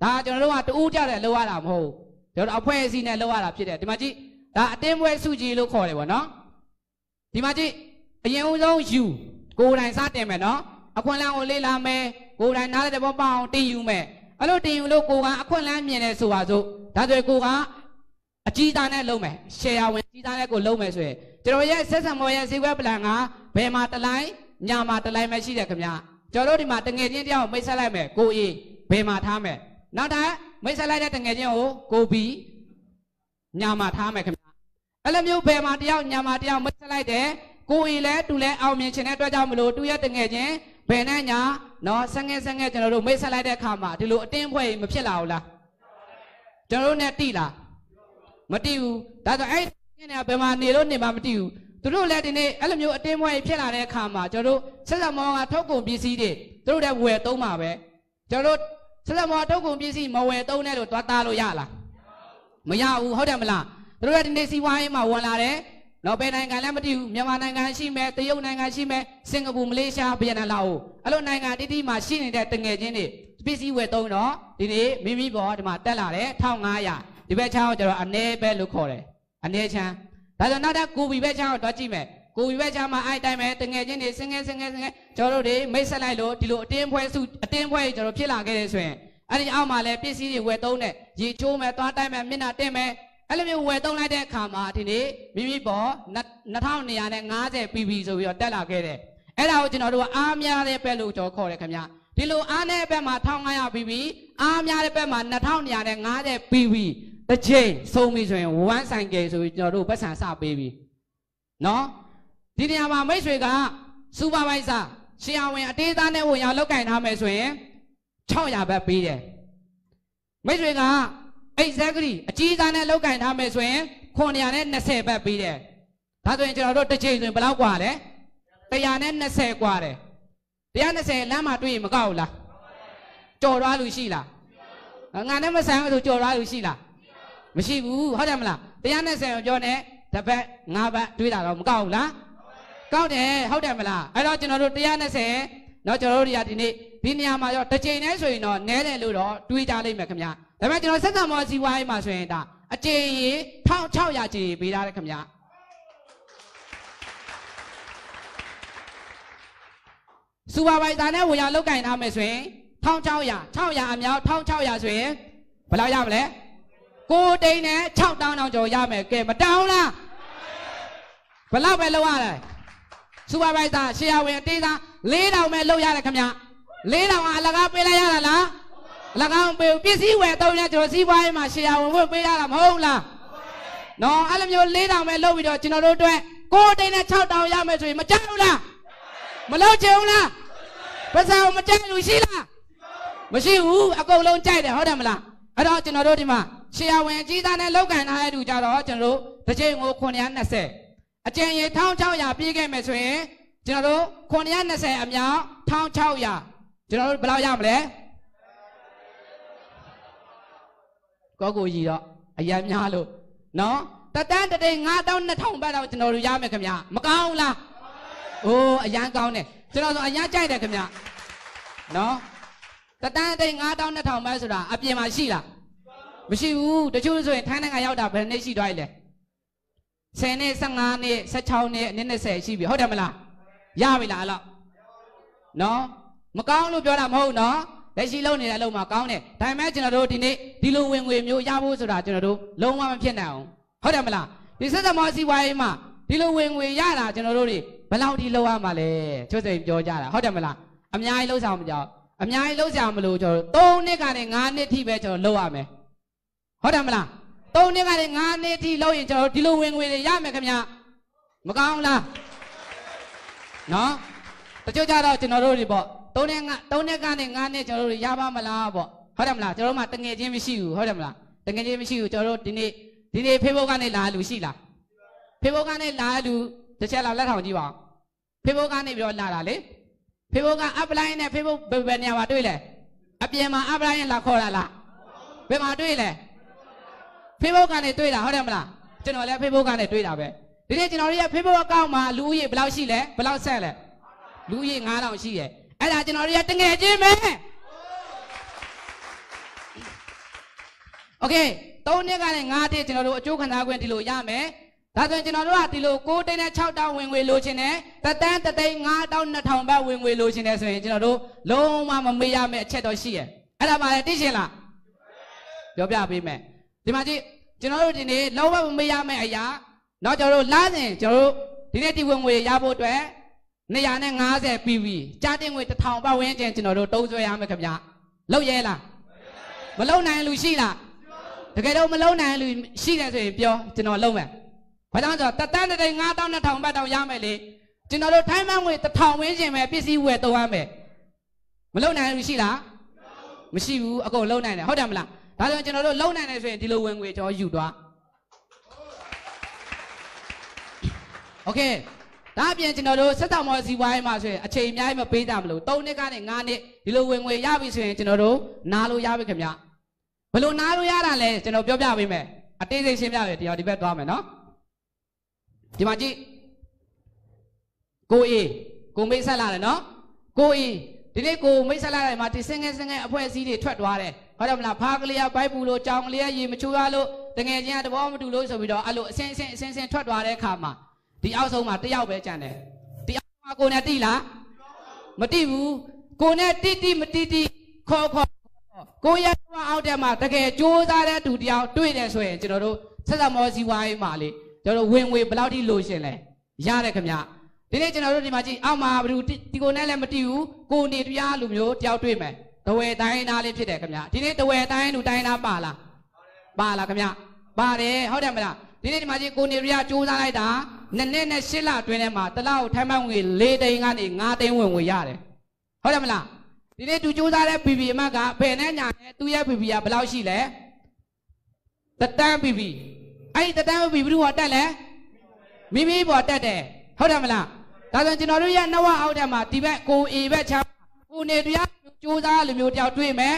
ဒါကျွန်တော်တို့ကတူးကြတယ်လောက်ရတာမဟုတ်ဘူးကျွန်တော်အဖွဲ့အစည်းနဲ့လောက်ရတာဖြစ်တယ်ဒီမှာကြည့်ဒါအတင်းပွဲစုကြည်လို့ခေါ်တယ်ဗောနော်ဒီမှာကြည့်အရင်ဦးဆုံးယူကိုယ်တိုင်စတင်မယ်နော်အခွင့်အလမ်းကိုလေးလာမယ်ကိုယ်တိုင်နားတဲ့ဘောပအောင်တင်ယူမယ်အဲ့လိုတင်ယူလို့ကိုကအခွင့်အလမ်းမြင်နေဆိုပါစို့ဒါဆိုရင်ကိုကအကြီးသားနဲ့လုံးမယ်ရှယ်ယာဝင်ကြီးသားနဲ့ကိုလုံးမယ်ဆိုရင်ကျွန်တော်ရဲ့ဆက်ဆံမော်ရဲ့ဈေးကွက်ပလန်ကဘယ်မှာတလိုင်း ညာမှာတလိုင်းပဲရှိတယ်ခင်ဗျာကျွန်တော်တို့ဒီမှာတငယ်ချင်းတယောက်မိတ်ဆက်လိုက်မယ်ကိုအေးဘယ်မှာထားမယ်နောက်ထပ်မိတ်ဆက်လိုက်တဲ့တငယ်ချင်းကိုကိုပြီးညာမှာထားမယ်ခင်ဗျအဲ့လိုမျိုးဘယ်မှာတယောက်ညာမှာတယောက်မိတ်ဆက်လိုက်တယ်ကိုအီလဲတူလဲအောင်မြင်ခြင်းတဲ့အတွက်ကြောင့်မလို့တူရဲ့တငယ်ချင်းဘယ်နဲ့ညာနော်ဆငယ်ဆငယ်ကျွန်တော်တို့မိတ်ဆက်လိုက်တဲ့အခါမှာဒီလိုအတင်းဖွဲ့မဖြစ်လာဘူးလားကျွန်တော်တို့ ਨੇ တိလားမတိဘူးဒါဆိုအဲ့ဒီနေရာဘယ်မှာနေလို့နေမှာမတိဘူး သူတို့လည်းဒီနေ့အဲ့လိုမျိုးအတင်းဖွဲ့ဖြစ်လာတဲ့အခါမှာကျွန်တော်တို့ဆက်ဆက်မောင်ကထုတ်ကုန်ပစ္စည်းတွေသူတို့လည်းဝယ်သုံးပါပဲကျွန်တော်တို့ဆက်ဆက်မောင်ထုတ်ကုန်ပစ္စည်းမဝယ်သုံးနဲ့လို့သွားသားလို့ရလားမရဘူးဟုတ်တယ်မလားသူတို့ကဒီနေ့စီးပွားရေးမှာဝင်လာတယ်နော်ဘယ်နိုင်ငံလည်းမသိဘူးမြန်မာနိုင်ငံရှိမယ်တရုတ်နိုင်ငံရှိမယ်စင်ကာပူမလေးရှားဗီယက်နမ်လာအိုအဲ့လိုနိုင်ငံတိတိမှာရှိနေတဲ့တငယ်ချင်းတွေပစ္စည်းဝယ်သုံးတော့ဒီနေ့မိမိပေါ်ဒီမှာတက်လာတယ်1500ဒီဘက်ချောင်းကိုကျွန်တော်အနေပဲလို့ခေါ်တယ်အနေချမ်း ဒါဆိုနောက်ထပ်ကိုဘီဘက်ချောင်းကိုတွားကြည့်မယ်ကိုဘီဘက်ချောင်းမှာအဲ့တိုင်းပဲတငယ်ချင်းတွေစင်ငယ်စင်ငယ်စင်ငယ်ကျွန်တော်တို့တွေမိတ်ဆက်လိုက်လို့ဒီလိုအတင်းဖွဲစုအတင်းဖွဲကျွန်တော်ဖြစ်လာခဲ့တယ်ဆိုရင်အဲ့ဒီအောက်မှာလည်းပစ္စည်းတွေဝယ်သုံးတယ်ရေချိုးမယ်သွားတိုင်းမယ်မျက်နှာတင်းမယ်အဲ့လိုမျိုးဝယ်သုံးလိုက်တဲ့အခါမှာဒီနေ့မိမိပေါ်2250 PB ဆိုပြီးတော့တက်လာခဲ့တယ်အဲ့ဒါကိုကျွန်တော်တို့ကအားများတဲ့ဘက်လို့ကျွန်တော်ခေါ်တယ်ခင်ဗျဒီလိုအားတဲ့ဘက်မှာ1500 PB အားများတဲ့ဘက်မှာ2250 PB တစ်ချိန်ဆုံးပြီဆိုရင်1ဆိုင်ကယ်ဆိုပြီးကျွန်တော်တို့ပတ်စံစပေးပြီနော်ဒီနေရာမှာမိတ်ဆွေကစူပါဗိုက်ဆာရှီယာဝင်အတေးသားနဲ့ဝင်ရောက်လောက်ကင်ထားမယ်ဆိုရင်600ဘတ်ပေးတယ်မိတ်ဆွေက exactly အကြီးစားနဲ့လောက်ကင်ထားမယ်ဆိုရင်920ဘတ်ပေးတယ်ဒါဆိုရင်ကျွန်တော်တို့တစ်ချိန်ဆိုရင်ဘယ်လောက်กว่าလဲ120กว่าတယ်120လမ်းမှာတွေ့ရင်မကောက်ဘူးလားကြော်သွားလူရှိလားငါနဲ့မဆိုင်ဘူးဆိုကြော်သွားလူရှိလား မရှိဘူးဟုတ်တယ်မလား120ကိုပြောနေတစ်ပတ်5ဘတ်တွေးတာတော့မကောက်ဘူးလားကောက်တယ်ဟုတ်တယ်မလားအဲ့တော့ကျွန်တော်တို့120တော့ကျွန်တော်တို့တွေကဒီနေ့ဒီနေရာမှာတော့တစ်ချိန်နဲ့ဆိုရင်တော့နဲတယ်လို့တော့တွေးကြလိမ့်မယ်ခင်ဗျာဒါပေမဲ့ကျွန်တော်ဆက်ဆံမောစီဝိုင်းမှာဆိုရင်ဒါအကျဉ်ရီ1600ကျည်ပေးထားတယ်ခင်ဗျာစူပါဗိုက်ဇာနဲ့ဝင်ရလောက်ကင်ထားမယ်ဆိုရင်1600 600အမြောက်1600ဆိုရင်ဘယ်လောက်ရမလဲ ကိုတိန်နဲ့6တောင်းတောင်းကျော်ရမယ်ကဲမတောင်းလားဘလောက်ပဲလောက်ရလဲစူပါဗိုက်တာရှေ့ရဝင်အသေးစား၄တောင်ပဲလောက်ရတယ်ခင်ဗျ၄တောင်ကအလကားပေးလိုက်ရတာလားအလကားပေးပစ္စည်းဝယ်တော့လဲကျွန်တော်စီးပွားရေးမှာရှေ့ရဝင်ဝင်ပေးရတာမဟုတ်လားနော်အဲ့လိုမျိုး၄တောင်ပဲလောက်ပြီးတော့ကျွန်တော်တို့အတွက်ကိုတိန်နဲ့6တောင်ရမယ်ဆိုရင်မကြောက်ဘူးလားမလောက်ချင်ဘူးလားပတ်စံမကြိုက်လို့ရှိလားမရှိဘူးအကုန်လုံးကြိုက်တယ်ဟုတ်တယ်မလားအဲ့တော့ကျွန်တော်တို့ဒီမှာ ရှေယာဝင်အကြီးသားနဲ့လောက်ကန်ထားတဲ့သူကြတော့ကျွန်တော်တို့တစ်ချိန်ကို920အကျဉ်းရေ1600ပြေးခဲ့မယ်ဆိုရင်ကျွန်တော်တို့920အမြောက်1600ကျွန်တော်တို့ဘယ်လောက်ရမလဲကောကိုကြီးတော့အရန်များလို့နော်တတန်းတတိန်9000 2000ဘတ်တော့ကျွန်တော်တို့ရမယ်ခင်ဗျမကောင်းလားအိုးအရန်ကောင်းတယ်ကျွန်တော်ဆိုအရန်ကြိုက်တယ်ခင်ဗျနော်တတန်းတိတ်9000 2000ပဲဆိုတာအပြင်မှာရှိလား မရှိဘူးတချို့ဆိုရင်ထိုင်းနိုင်ငံရောက်တာဘယ်နှစ်ရှိသွားပြီလဲ10နှစ်15နှစ်16နှစ်အနည်း20ရှိပြီဟုတ်တယ်မလားရပြီလားအဲ့လောက်နော်မကောင်းလို့ပြောတာမဟုတ်နော်လက်ရှိလုပ်နေတဲ့အလုပ်မှာကောင်းတယ်ဒါပေမဲ့ကျွန်တော်တို့ဒီနေ့ဒီလိုဝင်ငွေမျိုးရဖို့ဆိုတာကျွန်တော်တို့လုံးဝမဖြစ်နိုင်အောင်ဟုတ်တယ်မလားဒီဆက်သမောစီဝိုင်းမှာဒီလိုဝင်ငွေရတာကျွန်တော်တို့တွေဘယ်လောက်ဒီလောက်ရမှာလဲချွတ်စိန်ပြောကြတာဟုတ်တယ်မလားအများကြီးလှုပ်ဆောင်မကြောက်အများကြီးလှုပ်ဆောင်မလို့ကျွန်တော်3နှစ်ကနေ9နှစ်ထိပဲကျွန်တော်လှုပ်ရမယ် ဟုတ်တယ်မလား3နှစ်ကနေ9နှစ်ထိလှုပ်ရင်ကျွန်တော်ဒီလိုဝင်ငွေတွေရမယ်ခင်ဗျမကောင်းလားနော်တချို့ကြတော့ကျွန်တော်တို့တွေပေါ့3နှစ်က3နှစ်ကနေ9နှစ်ကျွန်တော်တို့ရပါမလားပေါ့ဟုတ်တယ်မလားကျွန်တော်တို့မှတငယ်ချင်းမရှိဘူးဟုတ်တယ်မလားတငယ်ချင်းမရှိဘူးကျွန်တော်တို့ဒီနေ့ဒီနေ့ Facebook ကနေလာလူရှိလား Facebook ကနေလာလူတစ်ချက်လောက်လက်ထောင်ကြည့်ပါဦး Facebook ကနေပြီးတော့လာတာလေ Facebook က apply နဲ့ Facebook ဘယ်ဘယ်နေရာမှာတွေ့လဲအပြင်မှာ apply နဲ့လာခေါ်တာလားဘယ်မှာတွေ့လဲ Facebook ကနေတွေ့တာဟုတ်တယ်မလားကျွန်တော်လည်း Facebook ကနေတွေ့တာပဲဒီနေ့ကျွန်တော်တို့ရဲ့ Facebook account မှာလူဦးရေဘယ်လောက်ရှိလဲဘယ်လောက်ဆက်လဲလူဦးရေ9000ရှိရယ်အဲ့ဒါကျွန်တော်တို့ရဲ့တငယ်ချင်းပဲโอเค၃နှစ်ကနေ၅နှစ်ကျွန်တော်တို့အကျိုးခံစားခွင့်ဒီလိုရမယ်ဒါဆိုရင်ကျွန်တော်တို့ကဒီလို6တိန်းနဲ့6တောင်းဝင်ငွေလိုချင်တယ်တတန်းတသိန်း9တောင်း2000ဘတ်ဝင်ငွေလိုချင်တယ်ဆိုရင်ကျွန်တော်တို့လုံးဝမမေ့ရမယ့်အချက်တော့ရှိရယ်အဲ့ဒါမှလည်းသိရှင်လားပြောပြပေးမယ် ဒီမှာကြည့်ကျွန်တော်တို့ဒီနေ့လုံးဝမမေ့ရမယ့်အရာတော့ကျွန်တော်တို့လားစဉ်ကျွန်တော်တို့ဒီနေ့ဒီဝင်ငွေရဖို့အတွက်250 PV ကြားတင်ငွေ1000ပတ်ဝန်းကျင်ကျွန်တော်တို့တုံးဆွဲရမယ်ခင်ဗျလောက်ရဲလားမလုံနိုင်လူရှိလားတကယ်တော့မလုံနိုင်လူရှိတယ်ဆိုရင်ပြောကျွန်တော်လုံမယ်ဘာကြောင့်ဆိုတော့တတန်းတဲ့9000 2000ဘတ်တောင်ရမယ်လေကျွန်တော်တို့ထိုင်းမငွေ1000ဝင်းကျင်ပဲပစ္စည်းဝယ်တော့ရမယ်မလုံနိုင်လူရှိလားမရှိဘူးအကုန်လုံနိုင်တယ်ဟုတ်တယ်မလား ဒါဆိုရင်ကျွန်တော်တို့လုံနိုင်တယ်ဆိုရင်ဒီလိုဝင်ငွေကျွန်တော်ယူသွားโอเคဒါအပြင်ကျွန်တော်တို့စက်တော်မော်စီဝိုင်းမှာဆိုရင်အချိန်အများကြီးမပေးကြမလို့3နှစ်ကနေ9နှစ်ဒီလိုဝင်ငွေရပြီဆိုရင်ကျွန်တော်တို့နားလို့ရပြီခင်ဗျဘယ်လိုနားလို့ရတာလဲကျွန်တော်ပြောပြပေးမယ်အသေးစိတ်ရှင်းပြရတရားဒီဘက်သွားမယ်နော်ဒီမှာကြည့်ကိုအေးကိုမိတ်ဆက်လာတယ်နော်ကိုအေးဒီနေ့ကိုမိတ်ဆက်လာတယ်မှာဒီစင်ငယ်စင်ငယ်အဖွဲ့အစည်းတွေထွက်သွားတယ် ဟုတ်တယ်မလားဖားကလေးဘိုက်ပူလို့ကြောင်ကလေးရေမချိုးရလို့တငယ်ချင်းကတဘောမတူလို့ဆိုပြီးတော့အဲ့လိုအစင်အစင်အစင်စင်ထွက်သွားတဲ့အခါမှာဒီအောက်ဆုံးမှာတယောက်ပဲကြံတယ်ဒီအောက်မှာကိုနဲ့တိလားမတိဘူးကိုနဲ့တိတိမတိတိခေါ်ခေါ်ကိုရဲ့ဘဝအောက်ထဲမှာတကယ်ကြိုးစားတဲ့သူတယောက်တွေ့တယ်ဆိုရင်ကျွန်တော်တို့ဆက်စမောစီဝိုင်းမှာလေကျွန်တော်တို့ဝင်ငွေဘယ်လောက်ထိလိုရှင်လဲရတယ်ခင်ဗျဒီနေ့ကျွန်တော်တို့ဒီမှာကြည့်အောက်မှာဘယ်သူဒီကိုနဲ့လည်းမတိဘူးကိုနေတရားလူမျိုးတယောက်တွေ့မယ် တဝဲတိုင်းသားလေးဖြစ်တယ်ခင်ဗျဒီနေ့တဝဲတိုင်းလူတိုင်းသားပါလားပါလားခင်ဗျပါတယ်ဟုတ်တယ်မလားဒီနေ့ဒီမှာကြီးကိုနေရစူးစမ်းလိုက်တာနှစ်နှစ်နဲ့ရှစ်လအတွင်းထဲမှာတစ်လောက်ထိုင်းမငွေ၄တိန်ကနေ၅တိန်ဝင်ငွေရတယ်ဟုတ်တယ်မလားဒီနေ့သူစူးစမ်းတဲ့ PB အမကဘယ်နဲ့ညာနဲ့သူ့ရဲ့ PB ကဘယ်လောက်ရှိလဲတတန်း PB အဲ့ဒီတတန်း PB ဘယ်သူကတက်လဲမိမိပေါ်တက်တယ်ဟုတ်တယ်မလားဒါဆိုကျွန်တော်တို့ရဲ့နဝအောက်ထဲမှာဒီဘက်ကိုအေဘက်ချမ်းကိုနေတရား စူးစမ်းလူမျိုးတယောက်တွေ့မယ်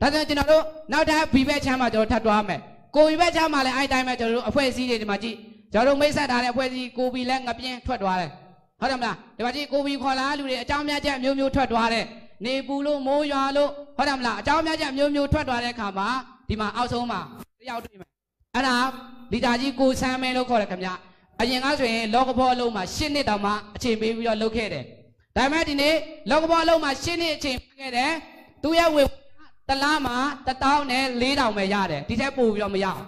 ဒါဆိုကျွန်တော်တို့နောက်ထပ် B ဘက်ချမ်းမှာကျွန်တော်ထပ်သွားမယ်ကိုဘီဘက်ချမ်းမှာလည်းအဲ့တိုင်းပဲကျွန်တော်တို့အဖွဲ့အစည်းတွေဒီမှာကြည့်ကျွန်တော်တို့မိတ်ဆက်ထားတဲ့အဖွဲ့အစည်းကိုဘီလည်းငပြင်းထွက်သွားတယ်ဟုတ်တယ်မလားဒီမှာကြည့်ကိုဘီခေါ်လာလူတွေအကြောင်းများချက်မျိုးမျိုးထွက်သွားတယ်နေပူလို့မိုးရွာလို့ဟုတ်တယ်မလားအကြောင်းများချက်မျိုးမျိုးထွက်သွားတဲ့အခါမှာဒီမှာအောက်ဆုံးမှာတယောက်တွေ့မယ်အဲ့ဒါလီတာကြီးကိုဆမ်းမဲလို့ခေါ်တယ်ခင်ဗျအရင်ကဆိုရင်လောကဘောအလုံးမှာ၈နှစ်တောင်မှအချိန်ပေးပြီးတော့လုပ်ခဲ့တယ် ဒါပေမဲ့ဒီနေ့လောကဘောအလုံးမှာ၈နှစ်အချိန်ပေးခဲ့တယ်သူရဲ့ဝေတလားမှာ1000နဲ့4000ပဲရတယ်ဒီထက်ပိုပြီးတော့မရအောင်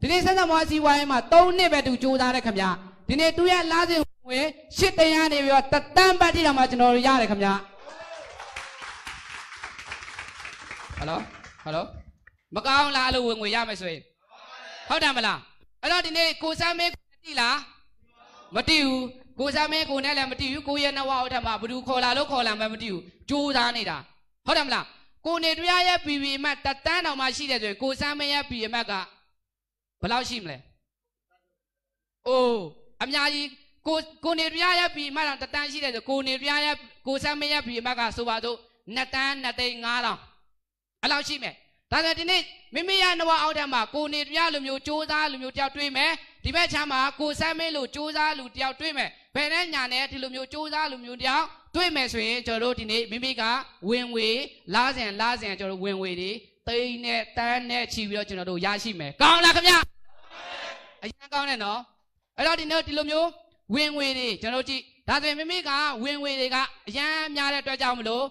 ဒီနေ့ဆက်စပ်မွားစီဝိုင်းမှာ3နှစ်ပဲသူစူးစမ်းတဲ့ခင်ဗျဒီနေ့သူရဲ့လားစင်ငွေ8တန်းနေပြီးတော့တတန်းပတ်တိတောင်မှကျွန်တော်တို့ရတယ်ခင်ဗျဟယ်လိုဟယ်လိုမကောင်းလားလို့ဝင်ငွေရမယ်ဆိုရင်ဟုတ်တယ်မလားအဲ့တော့ဒီနေ့ကိုစမ်းမင်းတိလားမတိဘူး ကိုစမ်းမင်းကိုနဲ့လည်းမတိဘူးကိုရဲ့နဝအောက်ထက်မှာဘသူခေါ်လာလို့ခေါ်လာမှမတိဘူးစူးစမ်းနေတာဟုတ်တယ်မလားကိုနေတရားရဲ့ PV အမှတ်တတန်းတောင်မှရှိတယ်ဆိုရင်ကိုစမ်းမရဲ့ PV အမှတ်ကဘယ်လောက်ရှိမလဲ။အိုးအများကြီးကိုကိုနေတရားရဲ့ PV အမှတ်တောင်တတန်းရှိတယ်ဆိုကိုနေတရားရဲ့ကိုစမ်းမရဲ့ PV အမှတ်ကဆိုပါတော့နှစ်တန်းနှစ်သိန်း9000အဲ့လောက်ရှိမယ်။ ဒါဆိုဒီနေ့မိမိရဲ့နဝအောက်ထက်မှာကိုနေတရားလူမျိုးစ조사လူမျိုးတယောက်တွေးမယ်ဒီဘက်ချမ်းမှာကိုစမ်းမင်းလို့စ조사လူတယောက်တွေးမယ်ဘယ်နဲ့ညာနဲ့ဒီလိုမျိုးစ조사လူမျိုးတယောက်တွေ့မယ်ဆိုရင်ကျွန်တော်တို့ဒီနေ့မိမိကဝင်ဝေလားစဉ်လားစဉ်ကျွန်တော်တို့ဝင်ဝေတွေသိန်းနဲ့တန်းနဲ့ချီပြီးတော့ကျွန်တော်တို့ရရှိမယ်ကောင်းလားခင်ဗျအရင်ကောင်းတယ်နော်အဲ့တော့ဒီနေ့ဒီလိုမျိုးဝင်ဝေတွေကျွန်တော်တို့ကြည့်ဒါဆိုရင်မိမိကဝင်ဝေတွေကအရန်များတဲ့အတွက်ကြောင့်မလို့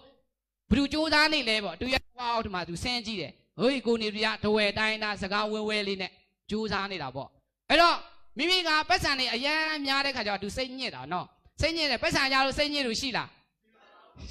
ဘသူစူးစမ်းနေလဲပေါ့သူရဲ့ဘဝအောက်ထမှာသူစင်းကြည့်တယ် ဟိုကိုနေပြတဝဲတိုင်းသားစကားဝဲဝဲလေးနဲ့စူးစမ်းနေတာပေါ့အဲ့တော့မိမိကပတ်စံနေအရန်များတဲ့ခါကျတော့သူစိတ်ညစ်တာနော်စိတ်ညစ်တယ်ပတ်စံကြလို့စိတ်ညစ်လို့ရှိလား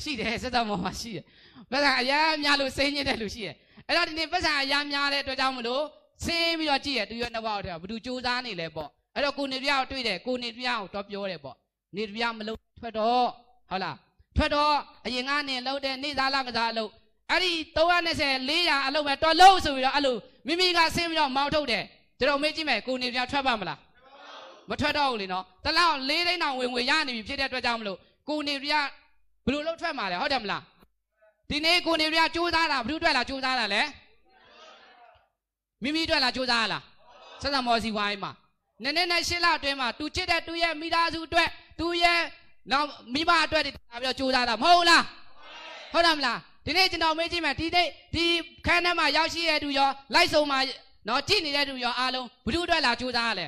ရှိတယ်စက်တော်ပေါ်မှာရှိတယ်ပတ်စံအရန်များလို့စိတ်ညစ်တဲ့လူရှိတယ်အဲ့တော့ဒီနေ့ပတ်စံအရန်များတဲ့အတွက်ကြောင့်မလို့ဆင်းပြီးတော့ကြည့်ရသူရဲ့နှဘောက်ထဲဘသူစူးစမ်းနေလဲပေါ့အဲ့တော့ကိုနေပြားကိုတွေ့တယ်ကိုနေပြားကိုတော့ပြောတယ်ပေါ့နေပြားမလုံးထွက်တော့ဟုတ်လားထွက်တော့အရင်ကနေလှုပ်တဲ့နေသားလာကစားလှုပ် အဲ့ဒီ320 400အလုံးပဲတော်လို့ဆိုပြီးတော့အဲ့လိုမိမိကဆင်းပြီးတော့မောင်းထုတ်တယ်ကျွန်တော်မေးကြည့်မယ်ကိုနေပြားထွက်ပါမလားမထွက်တော့ဘူးလေနော်တလောက်၄သိန်းတောင်ဝင်ငွေရနေပြီဖြစ်တဲ့အတွက်ကြောင့်မလို့ကိုနေပြားဘယ်လိုလုပ်ထွက်မှာလဲဟုတ်တယ်မလားဒီနေ့ကိုနေပြားစူးစမ်းတာဘယ်သူအတွက်လားစူးစမ်းတာလဲမိမိအတွက်လားစူးစမ်းလားဆက်ဆံမော်စီဝိုင်းမှာနည်းနည်းနဲ့ရှင်းလာအတွင်းမှာသူချစ်တဲ့သူရဲ့မိသားစုအတွက်သူရဲ့နောက်မိဘအတွက်တွေလာပြီးတော့စူးစမ်းတာမဟုတ်လားဟုတ်တယ်မလား ဒီနေ့ကျွန်တော်မေးကြည့်မယ်ဒီနေ့ဒီခန်းထဲမှာရောက်ရှိတဲ့သူရောလိုက်ဆုံးမှာနော်ကြည့်နေတဲ့သူရောအားလုံးဘယ်သူအတွက်လာစူးစမ်းရလဲ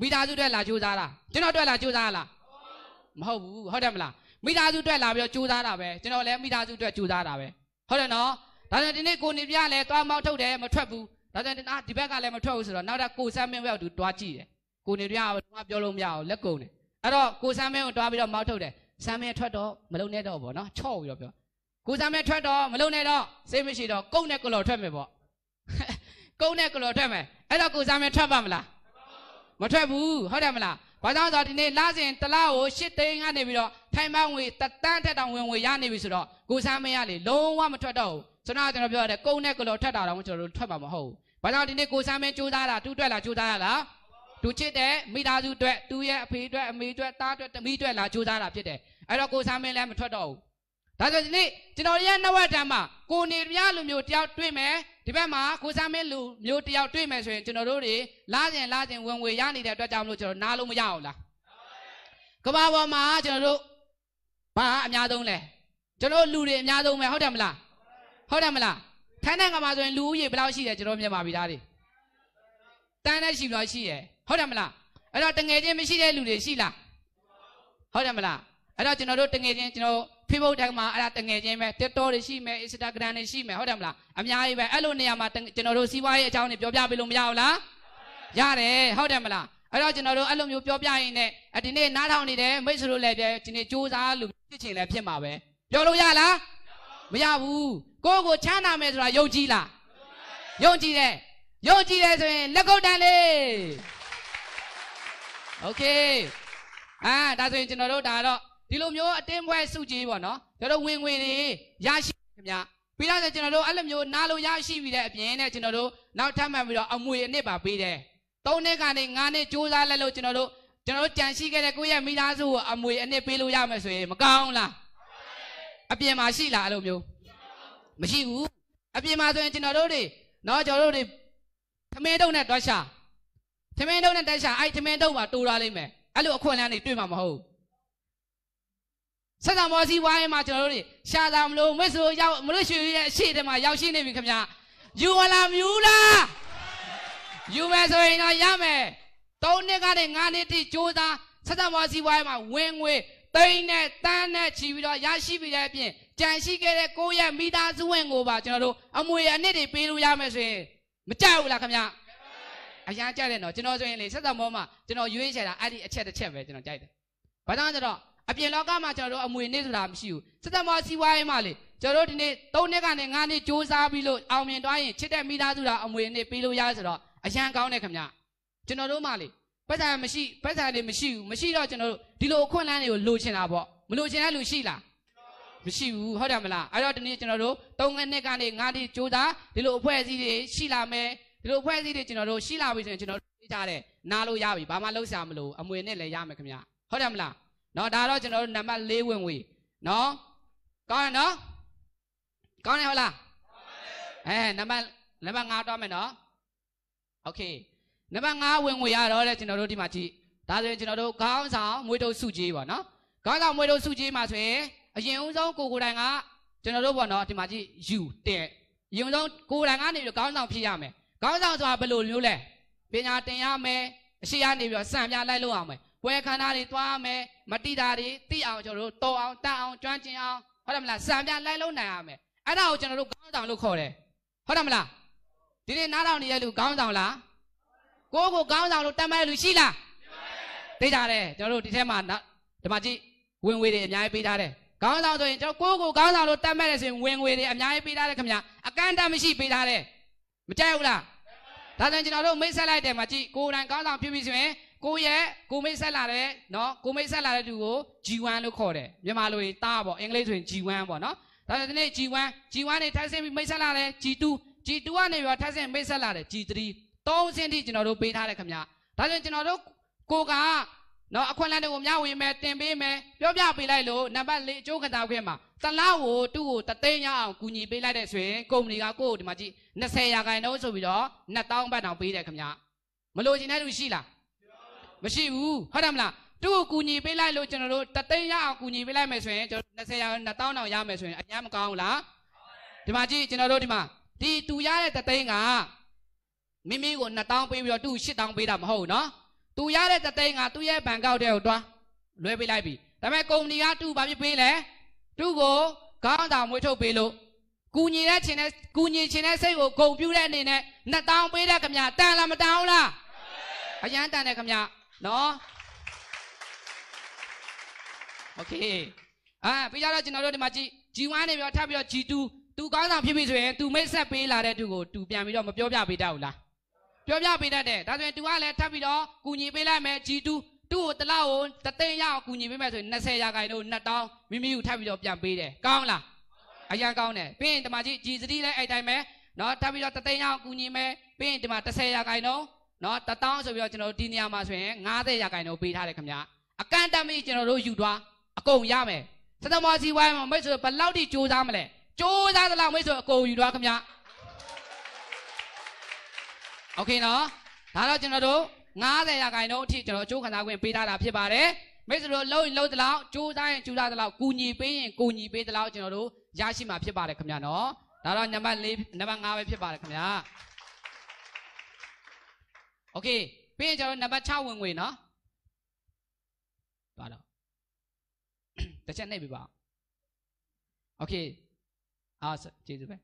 မိသားစုအတွက်လာစူးစမ်းတာကျွန်တော်အတွက်လာစူးစမ်းရလားမဟုတ်ဘူးဟုတ်တယ်မလားမိသားစုအတွက်လာပြီးတော့ကြိုးစားတာပဲကျွန်တော်လည်းမိသားစုအတွက်ကြိုးစားတာပဲဟုတ်တယ်နော်ဒါဆိုဒီနေ့ကိုနေပြလဲသွားမောက်ထုတ်တယ်မထွက်ဘူးဒါဆိုအာဒီဘက်ကလည်းမထွက်ဘူးဆိုတော့နောက်တော့ကိုစမ်းမင်းဘက်ကိုတွားကြည့်တယ်ကိုနေပြကပြောလို့မရအောင်လက်ကုံတယ်အဲ့တော့ကိုစမ်းမင်းကိုတွားပြီးတော့မောက်ထုတ်တယ် စမ်းမင်းထွက်တော့မလုံနဲ့တော့ဗောနော်ချော့ပြီးတော့ပြောကိုစားမဲထွက်တော့မလုံနဲ့တော့စိတ်မရှိတော့ကုန်းနဲ့ကလော်ထွက်မယ်ပေါ့ကုန်းနဲ့ကလော်ထွက်မယ်အဲ့တော့ကိုစားမဲထွက်ပါမလားမထွက်ဘူးဟုတ်တယ်မလားဘာကြောင့်ဆိုတော့ဒီနေ့လစဉ်တစ်လားကို၈သိန်းကနေပြီးတော့ထိုင်ပန်းငွေတတန်းထက်တောင်ဝင်ငွေရနေပြီဆိုတော့ကိုစားမဲရလေလုံးဝမထွက်တော့ဘူးကျွန်တော်ကကျွန်တော်ပြောရတယ်ကုန်းနဲ့ကလော်ထွက်တာတော့ကျွန်တော်တို့ထွက်မှာမဟုတ်ဘူးဘာကြောင့်ဒီနေ့ကိုစားမဲကြိုးစားတာတူးတွက်လာကြိုးစားရလား သူချစ်တဲ့မိသားစုအတွက်သူရဲ့အဖေအတွက်အမေအတွက်သားအတွက်တမီးအတွက်လာကြိုးစားတာဖြစ်တယ်အဲ့တော့ကိုစားမင်းလည်းမထွက်တော့ဘူးဒါဆိုဒီနေ့ကျွန်တော်ရဲ့နှဝတ်တမ်းမှာကိုနေပြလူမျိုးတယောက်တွေ့မယ်ဒီဘက်မှာကိုစားမင်းလူမျိုးတယောက်တွေ့မယ်ဆိုရင်ကျွန်တော်တို့တွေလာစဉ်လာစဉ်ဝင်ငွေရနေတဲ့အတွက်ကြောင့်မလို့ကျွန်တော်နားလို့မရအောင်လားကဘာပေါ်မှာကျွန်တော်တို့ဘာအများဆုံးလဲကျွန်တော်လူတွေအများဆုံးပဲဟုတ်တယ်မလားဟုတ်တယ်မလားထိုင်းနိုင်ငံမှာဆိုရင်လူဦးရေဘယ်လောက်ရှိတယ်ကျွန်တော်မြန်မာပြည်သားတွေတန်းနဲ့ရှိဘယ်လောက်ရှိတယ် ဟုတ်တယ်မလားအဲ့တော့တငယ်ချင်းမရှိတဲ့လူတွေရှိလားဟုတ်တယ်မလားအဲ့တော့ကျွန်တော်တို့တငယ်ချင်းကျွန်တော် Facebook တိုင်းမှာအဲ့ဒါတငယ်ချင်းပဲ TikTok တွေရှိမယ် Instagram တွေရှိမယ်ဟုတ်တယ်မလားအများကြီးပဲအဲ့လိုနေရာမှာကျွန်တော်တို့စီးပွားရေးအကြောင်းတွေပြောပြပေးလို့မရဘူးလားရတယ်ဟုတ်တယ်မလားအဲ့တော့ကျွန်တော်တို့အဲ့လိုမျိုးပြောပြရင်လည်းဒီနေ့နားထောင်နေတယ်မိတ်ဆွေတို့လည်းပဲဒီနေ့စူးစမ်းလို့ဖြစ်ချင်လည်းဖြစ်မှာပဲပြောလို့ရလားမရဘူးကိုယ့်ကိုချမ်းသာမယ်ဆိုတာယုံကြည်လားယုံကြည်တယ်ယုံကြည်တယ်ဆိုရင်လက်ကုပ်တန်းလေး โอเคအာဒါဆိုရင်ကျွန်တော်တို့ဒါတော့ဒီလိုမျိုးအတင်းပွဲစုကြည်ပေါ့နော်ကျွန်တော်ဝင်ငွေတွေရရှိခင်ဗျပြီးတော့ကျွန်တော်တို့အဲ့လိုမျိုးနားလို့ရရှိပြီးတဲ့အပြင်နဲ့ကျွန်တော်တို့နောက်ထပ်မှပြီးတော့အမွေအနှစ်ပါပေးတယ်၃နှစ်ကနေ၅နှစ်ကြိုးစားလိုက်လို့ကျွန်တော်တို့ကျွန်တော်တို့ကြံရှိခဲ့တဲ့ကိုယ့်ရဲ့မိသားစုကိုအမွေအနှစ်ပေးလို့ရမယ်ဆိုရင်မကောင်းလားအပြင်မှာရှိလားအဲ့လိုမျိုးမရှိဘူးအပြင်မှာဆိုရင်ကျွန်တော်တို့တွေနော်ကျွန်တော်တို့တွေသမင်းတုံးနဲ့တွားရှာ သမင်းတုံးနဲ့တက်ရှာအဲ့သမင်းတုံးမှာတိုးထားလိမ့်မယ်အဲ့လိုအခွင့်အလမ်းတွေတွေ့မှာမဟုတ်ဆက်ဆံမောစီဝိုင်းမှာကျွန်တော်တို့တွေရှာတာမလို့မွေးဆိုရောက်မလို့ရွှေရဲ့အရှိတမှာရောက်ရှိနေပြီခင်ဗျယူဝလာမြူလားယူမယ်ဆိုရင်တော့ရမယ်၃နှစ်ကနေ၅နှစ်တိစူးစမ်းဆက်ဆံမောစီဝိုင်းမှာဝင်ငွေတိန်းနဲ့တန်းနဲ့ချီပြီးတော့ရရှိပြီးတဲ့အပြင်ကြံရှိခဲ့တဲ့ကိုယ့်ရဲ့မိသားစုဝင်ကိုပါကျွန်တော်တို့အမွေအနှစ်တွေပေးလို့ရမယ်ဆိုရင်မကြောက်ဘူးလားခင်ဗျ အရန်ကြိုက်တယ်နော်ကျွန်တော်ဆိုရင်လေဆက်ဆံမောမှာကျွန်တော်ရွေးချယ်တာအဲ့ဒီအချက်တစ်ချက်ပဲကျွန်တော်ကြိုက်တယ်ဘာကြောင့်ဆိုတော့အပြင်လောကမှာကျွန်တော်တို့အမွေနေ့ဆိုတာမရှိဘူးစစ်တမောစီးပွားရေးမှာလေကျွန်တော်တို့ဒီနေ့၃နှစ်ကနေ၅နှစ်စူးစမ်းပြီးလို့အောင်မြင်သွားရင်ချစ်တဲ့မိသားစုတာအမွေနေ့ပေးလို့ရဆိုတော့အရန်ကောင်းတယ်ခင်ဗျကျွန်တော်တို့မှလေပတ်စံမရှိပတ်စံတွေမရှိဘူးမရှိတော့ကျွန်တော်တို့ဒီလိုအခွင့်အလမ်းတွေကိုလိုချင်တာပေါ့မလိုချင်တဲ့လူရှိလားမရှိဘူးဟုတ်တယ်မလားအဲ့တော့ဒီနေ့ကျွန်တော်တို့၃နှစ်ကနေ၅နှစ်စူးစမ်းဒီလိုအဖွဲ့အစည်းတွေရှိလာမယ် ဒီလိုအဖွဲ့အစည်းတွေကျွန်တော်တို့ရှိလာပြီဆိုရင်ကျွန်တော်တို့သိကြတယ်နားလို့ရပြီဘာမှလုံးရှာမလို့အမွေနဲ့လည်းရမယ်ခင်ဗျဟုတ်တယ်မလားနော်ဒါတော့ကျွန်တော်တို့နံပါတ်၄ဝင်ဝေနော်ကောင်းရနော်ကောင်းတယ်ဟုတ်လားအဲနံပါတ်နံပါတ်5တော့မယ်နော်โอเคနံပါတ်5ဝင်ငွေရတော့လေကျွန်တော်တို့ဒီမှာကြည့်ဒါဆိုရင်ကျွန်တော်တို့ခေါင်းဆောင်မွေးတုပ်စုကြီးပေါ့နော်ခေါင်းဆောင်မွေးတုပ်စုကြီးမှာဆိုရင်အရင်ဦးဆုံးကိုကိုတိုင်ကကျွန်တော်တို့ပေါ့နော်ဒီမှာကြည့်ယူတဲ့ရင်ဦးဆုံးကိုတိုင်ကနေပြီးခေါင်းဆောင်ဖြစ်ရမယ် ခေါင်းဆောင်ဆိုတာဘယ်လိုမျိုးလဲပညာတင်ရမယ်အရှိရနေပြီးတော့စံပြလိုက်လို့အောင်မယ်ပွဲခန္ဓာတွေသွားမယ်မတိတာတွေသိအောင်ကျွန်တော်တို့တော်အောင်တတ်အောင်ကျွမ်းကျင်အောင်ဟုတ်တယ်မလားစံပြလိုက်လို့နိုင်ရမယ်အဲ့ဒါကိုကျွန်တော်တို့ခေါင်းဆောင်လို့ခေါ်တယ်ဟုတ်တယ်မလားဒီနေ့နားတော်နေတဲ့လူခေါင်းဆောင်လားကိုကိုခေါင်းဆောင်လို့တတ်မဲ့လူရှိလားသိကြတယ်ကျွန်တော်တို့ဒီထဲမှာဒီမှာကြည့်ဝင်ငွေတွေအများကြီးပေးထားတယ်ခေါင်းဆောင်ဆိုရင်ကျွန်တော်ကိုကိုခေါင်းဆောင်လို့တတ်မဲ့တယ်ဆိုရင်ဝင်ငွေတွေအများကြီးပေးထားတယ်ခင်ဗျအကန့်အသတ်မရှိပေးထားတယ် မကြိုက်ဘူးလားဒါဆိုရင်ကျွန်တော်တို့မိတ်ဆက်လိုက်တယ်မှာကြည့်ကိုယ်တိုင်ခေါင်းဆောင်ဖြစ်ပြီဆိုရင်ကိုရဲ့ကိုမိတ်ဆက်လာတဲ့နော်ကိုမိတ်ဆက်လာတဲ့သူကို G1 လို့ခေါ်တယ်မြန်မာလိုရင်တားပေါ့အင်္ဂလိပ်ဆိုရင် G1 ပေါ့နော်ဒါဆိုဒီနေ့ G1 G1 နေထိုက်ဆင်းပြီးမိတ်ဆက်လာတယ် G2 G2 ကနေပြီးထိုက်ဆင်းမိတ်ဆက်လာတယ် G3 သုံးဆင်းထိကျွန်တော်တို့ပေးထားတယ်ခင်ဗျာဒါဆိုရင်ကျွန်တော်တို့ကိုက နော်အခွင့်အလမ်းတွေကိုမျှဝေမယ်တင်ပေးမယ်ပြောပြပေးလိုက်လို့နံပါတ်၄အကျိုးကတာခွင့်မှာတလားကိုသူ့ကိုတသိန်းရအောင်ကူညီပေးလိုက်တဲ့ဆိုရင်ကုမ္ပဏီကကိုယ့်ကိုဒီမှာကြည့်20ရာခိုင်နှုန်းဆိုပြီးတော့2000ဘတ်တောင်ပေးတယ်ခင်ဗျာမလို့ချင်တဲ့လူရှိလားမရှိဘူးဟုတ်တယ်မလားသူ့ကိုကူညီပေးလိုက်လို့ကျွန်တော်တို့တသိန်းရအောင်ကူညီပေးလိုက်မယ်ဆိုရင်ကျွန်တော်20ရာ2000တောင်ရမယ်ဆိုရင်အများမကောင်းဘူးလားဒီမှာကြည့်ကျွန်တော်တို့ဒီမှာဒီတူရတဲ့တသိန်းကမိမိကို2000ပေးပြီးတော့သူ့8000ပေးတာမဟုတ်ဘူးနော် သူရတဲ့တသိန်းကသူ့ရဲ့ဘဏ်ကောက်တဲ့ကိုတွားလွှဲပေးလိုက်ပြီဒါပေမဲ့ကုမ္ပဏီကသူ့ဘာဖြစ်ပေးလဲသူ့ကိုခေါင်းဆောင်မွေးထုတ်ပေးလို့ကူညီတဲ့ချင်းနဲ့ကူညီချင်းတဲ့စိတ်ကိုဂုံပြူတဲ့အနေနဲ့2000ပေးတဲ့ခမတန်လားမတန်ဘူးလားအရန်တန်တယ်ခမနော်โอเคအာပြီးကြတော့ကျွန်တော်တို့ဒီမှာကြည့် G1 နေပြီးတော့ထပ်ပြီးတော့ G2 သူကောင်းဆောင်ဖြစ်ပြီဆိုရင်သူမိတ်ဆက်ပေးလာတဲ့သူကိုသူပြန်ပြီးတော့မပြောပြပေးတတ်ဘူးလား ပြောပြပေးတတ်တယ်ဒါဆိုရင် तू ကလည်းထပ်ပြီးတော့ကူညီပေးလိုက်မယ် G2 သူ့ကိုတစ်လောက်ကိုတသိန်းရအောင်ကူညီပေးမယ်ဆိုရင်20ရာခိုင်နှုန်း2000မိမိကိုထပ်ပြီးတော့ပြန်ပေးတယ်ကောင်းလားအရန်ကောင်းတယ်ပြီးရင်ဒီမှာကြီး G3 လည်းအဲ့တိုင်းပဲနော်ထပ်ပြီးတော့တသိန်းရအောင်ကူညီမယ်ပြီးရင်ဒီမှာ30ရာခိုင်နှုန်းနော်1000ဆိုပြီးတော့ကျွန်တော်တို့ဒီနေရာမှာဆိုရင်90ရာခိုင်နှုန်းပေးထားတယ်ခင်ဗျအကန့်အတတ်မရှိကျွန်တော်တို့ယူသွားအကုန်ရမယ်စသမောစီဝိုင်းမှာမိတ်ဆွေဘယ်လောက်ထိစူးစမ်းမလဲစူးစမ်းသလောက်မိတ်ဆွေအကုန်ယူသွားခင်ဗျ โอเคနော်ဒါတော့ကျွန်တော်တို့90ရာခိုင်နှုန်းအထိကျွန်တော်အကျိုးခံစားခွင့်ပေးထားတာဖြစ်ပါတယ်မိတ်ဆွေတို့လုံးရင်လုံးသလောက်စူးစမ်းရင်စူးစမ်းသလောက်ကူညီပေးရင်ကူညီပေးသလောက်ကျွန်တော်တို့ရရှိမှာဖြစ်ပါတယ်ခင်ဗျနော်ဒါတော့နံပါတ်၄နံပါတ်5ပဲဖြစ်ပါတယ်ခင်ဗျโอเคပြီးရင်ကျွန်တော်နံပါတ်6ဝင်ငွေနော်သွားတော့တစ်ချက်နှိပ်ပြပါโอเคအားကျေးဇူးပဲ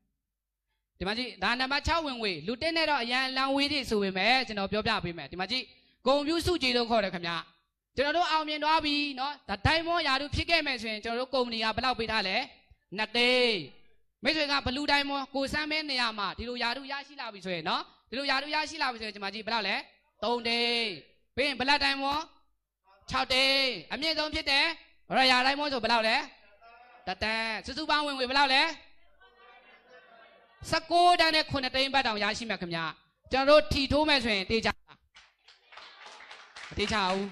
ဒီမှာကြည့်ဒါနံပါတ်6ဝင်ငွေလူတင်းနဲ့တော့အရန်လန်ဝေးတွေဆိုပေမဲ့ကျွန်တော်ပြောပြပေးမယ်ဒီမှာကြည့်ဂုံပြူစုကြည်လို့ခေါ်တယ်ခင်ဗျကျွန်တော်တို့အောင်မြင်သွားပြီเนาะဒါဒိုင်မွန်ယာတို့ဖြစ်ခဲ့မယ်ဆိုရင်ကျွန်တော်တို့ကုမ္ပဏီကဘယ်လောက်ပေးထားလဲနှစ်သိန်းမိတ်ဆွေကဘလူးဒိုင်မွန်ကိုစမ်းမဲနေရာမှာဒီလိုယာတို့ရရှိလာပြီဆိုရင်เนาะဒီလိုယာတို့ရရှိလာပြီဆိုရင်ဒီမှာကြည့်ဘယ်လောက်လဲ3သိန်းပြီးရင်ဘလက်ဒိုင်မွန်6သိန်းအမြင့်ဆုံးဖြစ်တယ်ရယာဒိုင်မွန်ဆိုဘယ်လောက်လဲတတန်းစုစုပေါင်းဝင်ဝင်ဘယ်လောက်လဲ 16တန်းနဲ့9သိန်းဘတ်တောင်ရရှိမှာခင်ဗျာကျွန်တော်တို့ထီထိုးမယ်ဆိုရင်တေးကြလားမတေးချဘူး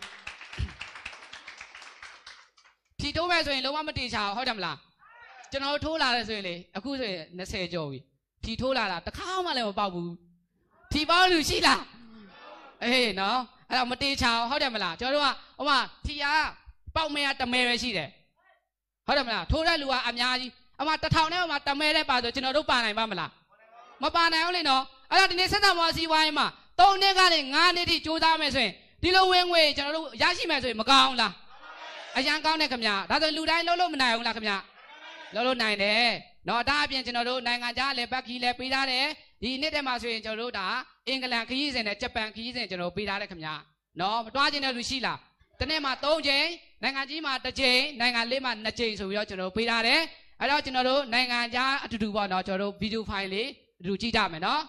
ထီထိုးမယ်ဆိုရင်လုံးဝမတေးချဘူးဟုတ်တယ်မလားကျွန်တော်တို့ထိုးလာတယ်ဆိုရင်လေအခုဆိုရင်20ကျော်ပြီထီထိုးလာတာတစ်ခါမှလည်းမပေါက်ဘူးထီပေါက်လူရှိလားအေးနော်အဲ့တော့မတေးချဘူးဟုတ်တယ်မလားကျွန်တော်တို့ကဟိုမှာထီကပေါက်မဲကတမဲပဲရှိတယ်ဟုတ်တယ်မလားထိုးတဲ့လူကအများကြီး အမတထောင်နဲ့မှတမဲတဲ့ပါဆိုကျွန်တော်တို့ပါနိုင်ပါမလားမပါနိုင်ဘူးလေနော်အဲ့တော့ဒီနေ့ဆက်သမောစီဝိုင်းမှာ3နှစ်ကနေ9နှစ်ထိစူးစမ်းမယ်ဆိုရင်ဒီလိုဝင်ငွေကျွန်တော်တို့ရရှိမယ်ဆိုရင်မကောင်းလားအရန်ကောင်းတယ်ခင်ဗျာဒါဆိုလူတိုင်းလုံးလုံးမနိုင်ဘူးလားခင်ဗျာလုံးလုံးနိုင်တယ်နော်ဒါအပြင်ကျွန်တော်တို့နိုင်ငံခြားလည်းဘက်ကီလည်းပေးထားတယ်ဒီနှစ်တည်းမှာဆိုရင်ကျွန်တော်တို့ဒါအင်္ဂလန်ခရီးစဉ်နဲ့ဂျပန်ခရီးစဉ်ကျွန်တော်ပေးထားတယ်ခင်ဗျာနော်မတွားခြင်းတဲ့လူရှိလားတစ်နေ့မှာ3ချိန်နိုင်ငံကြီးမှာ1ချိန်နိုင်ငံလေးမှာ2ချိန်ဆိုပြီးတော့ကျွန်တော်ပေးထားတယ် အဲ့တော့ကျွန်တော်တို့နိုင်ငံခြားအတူတူပေါ့နော်ကျွန်တော်တို့ဗီဒီယိုဖိုင်လေးအတူတူကြည့်ကြမယ်နော်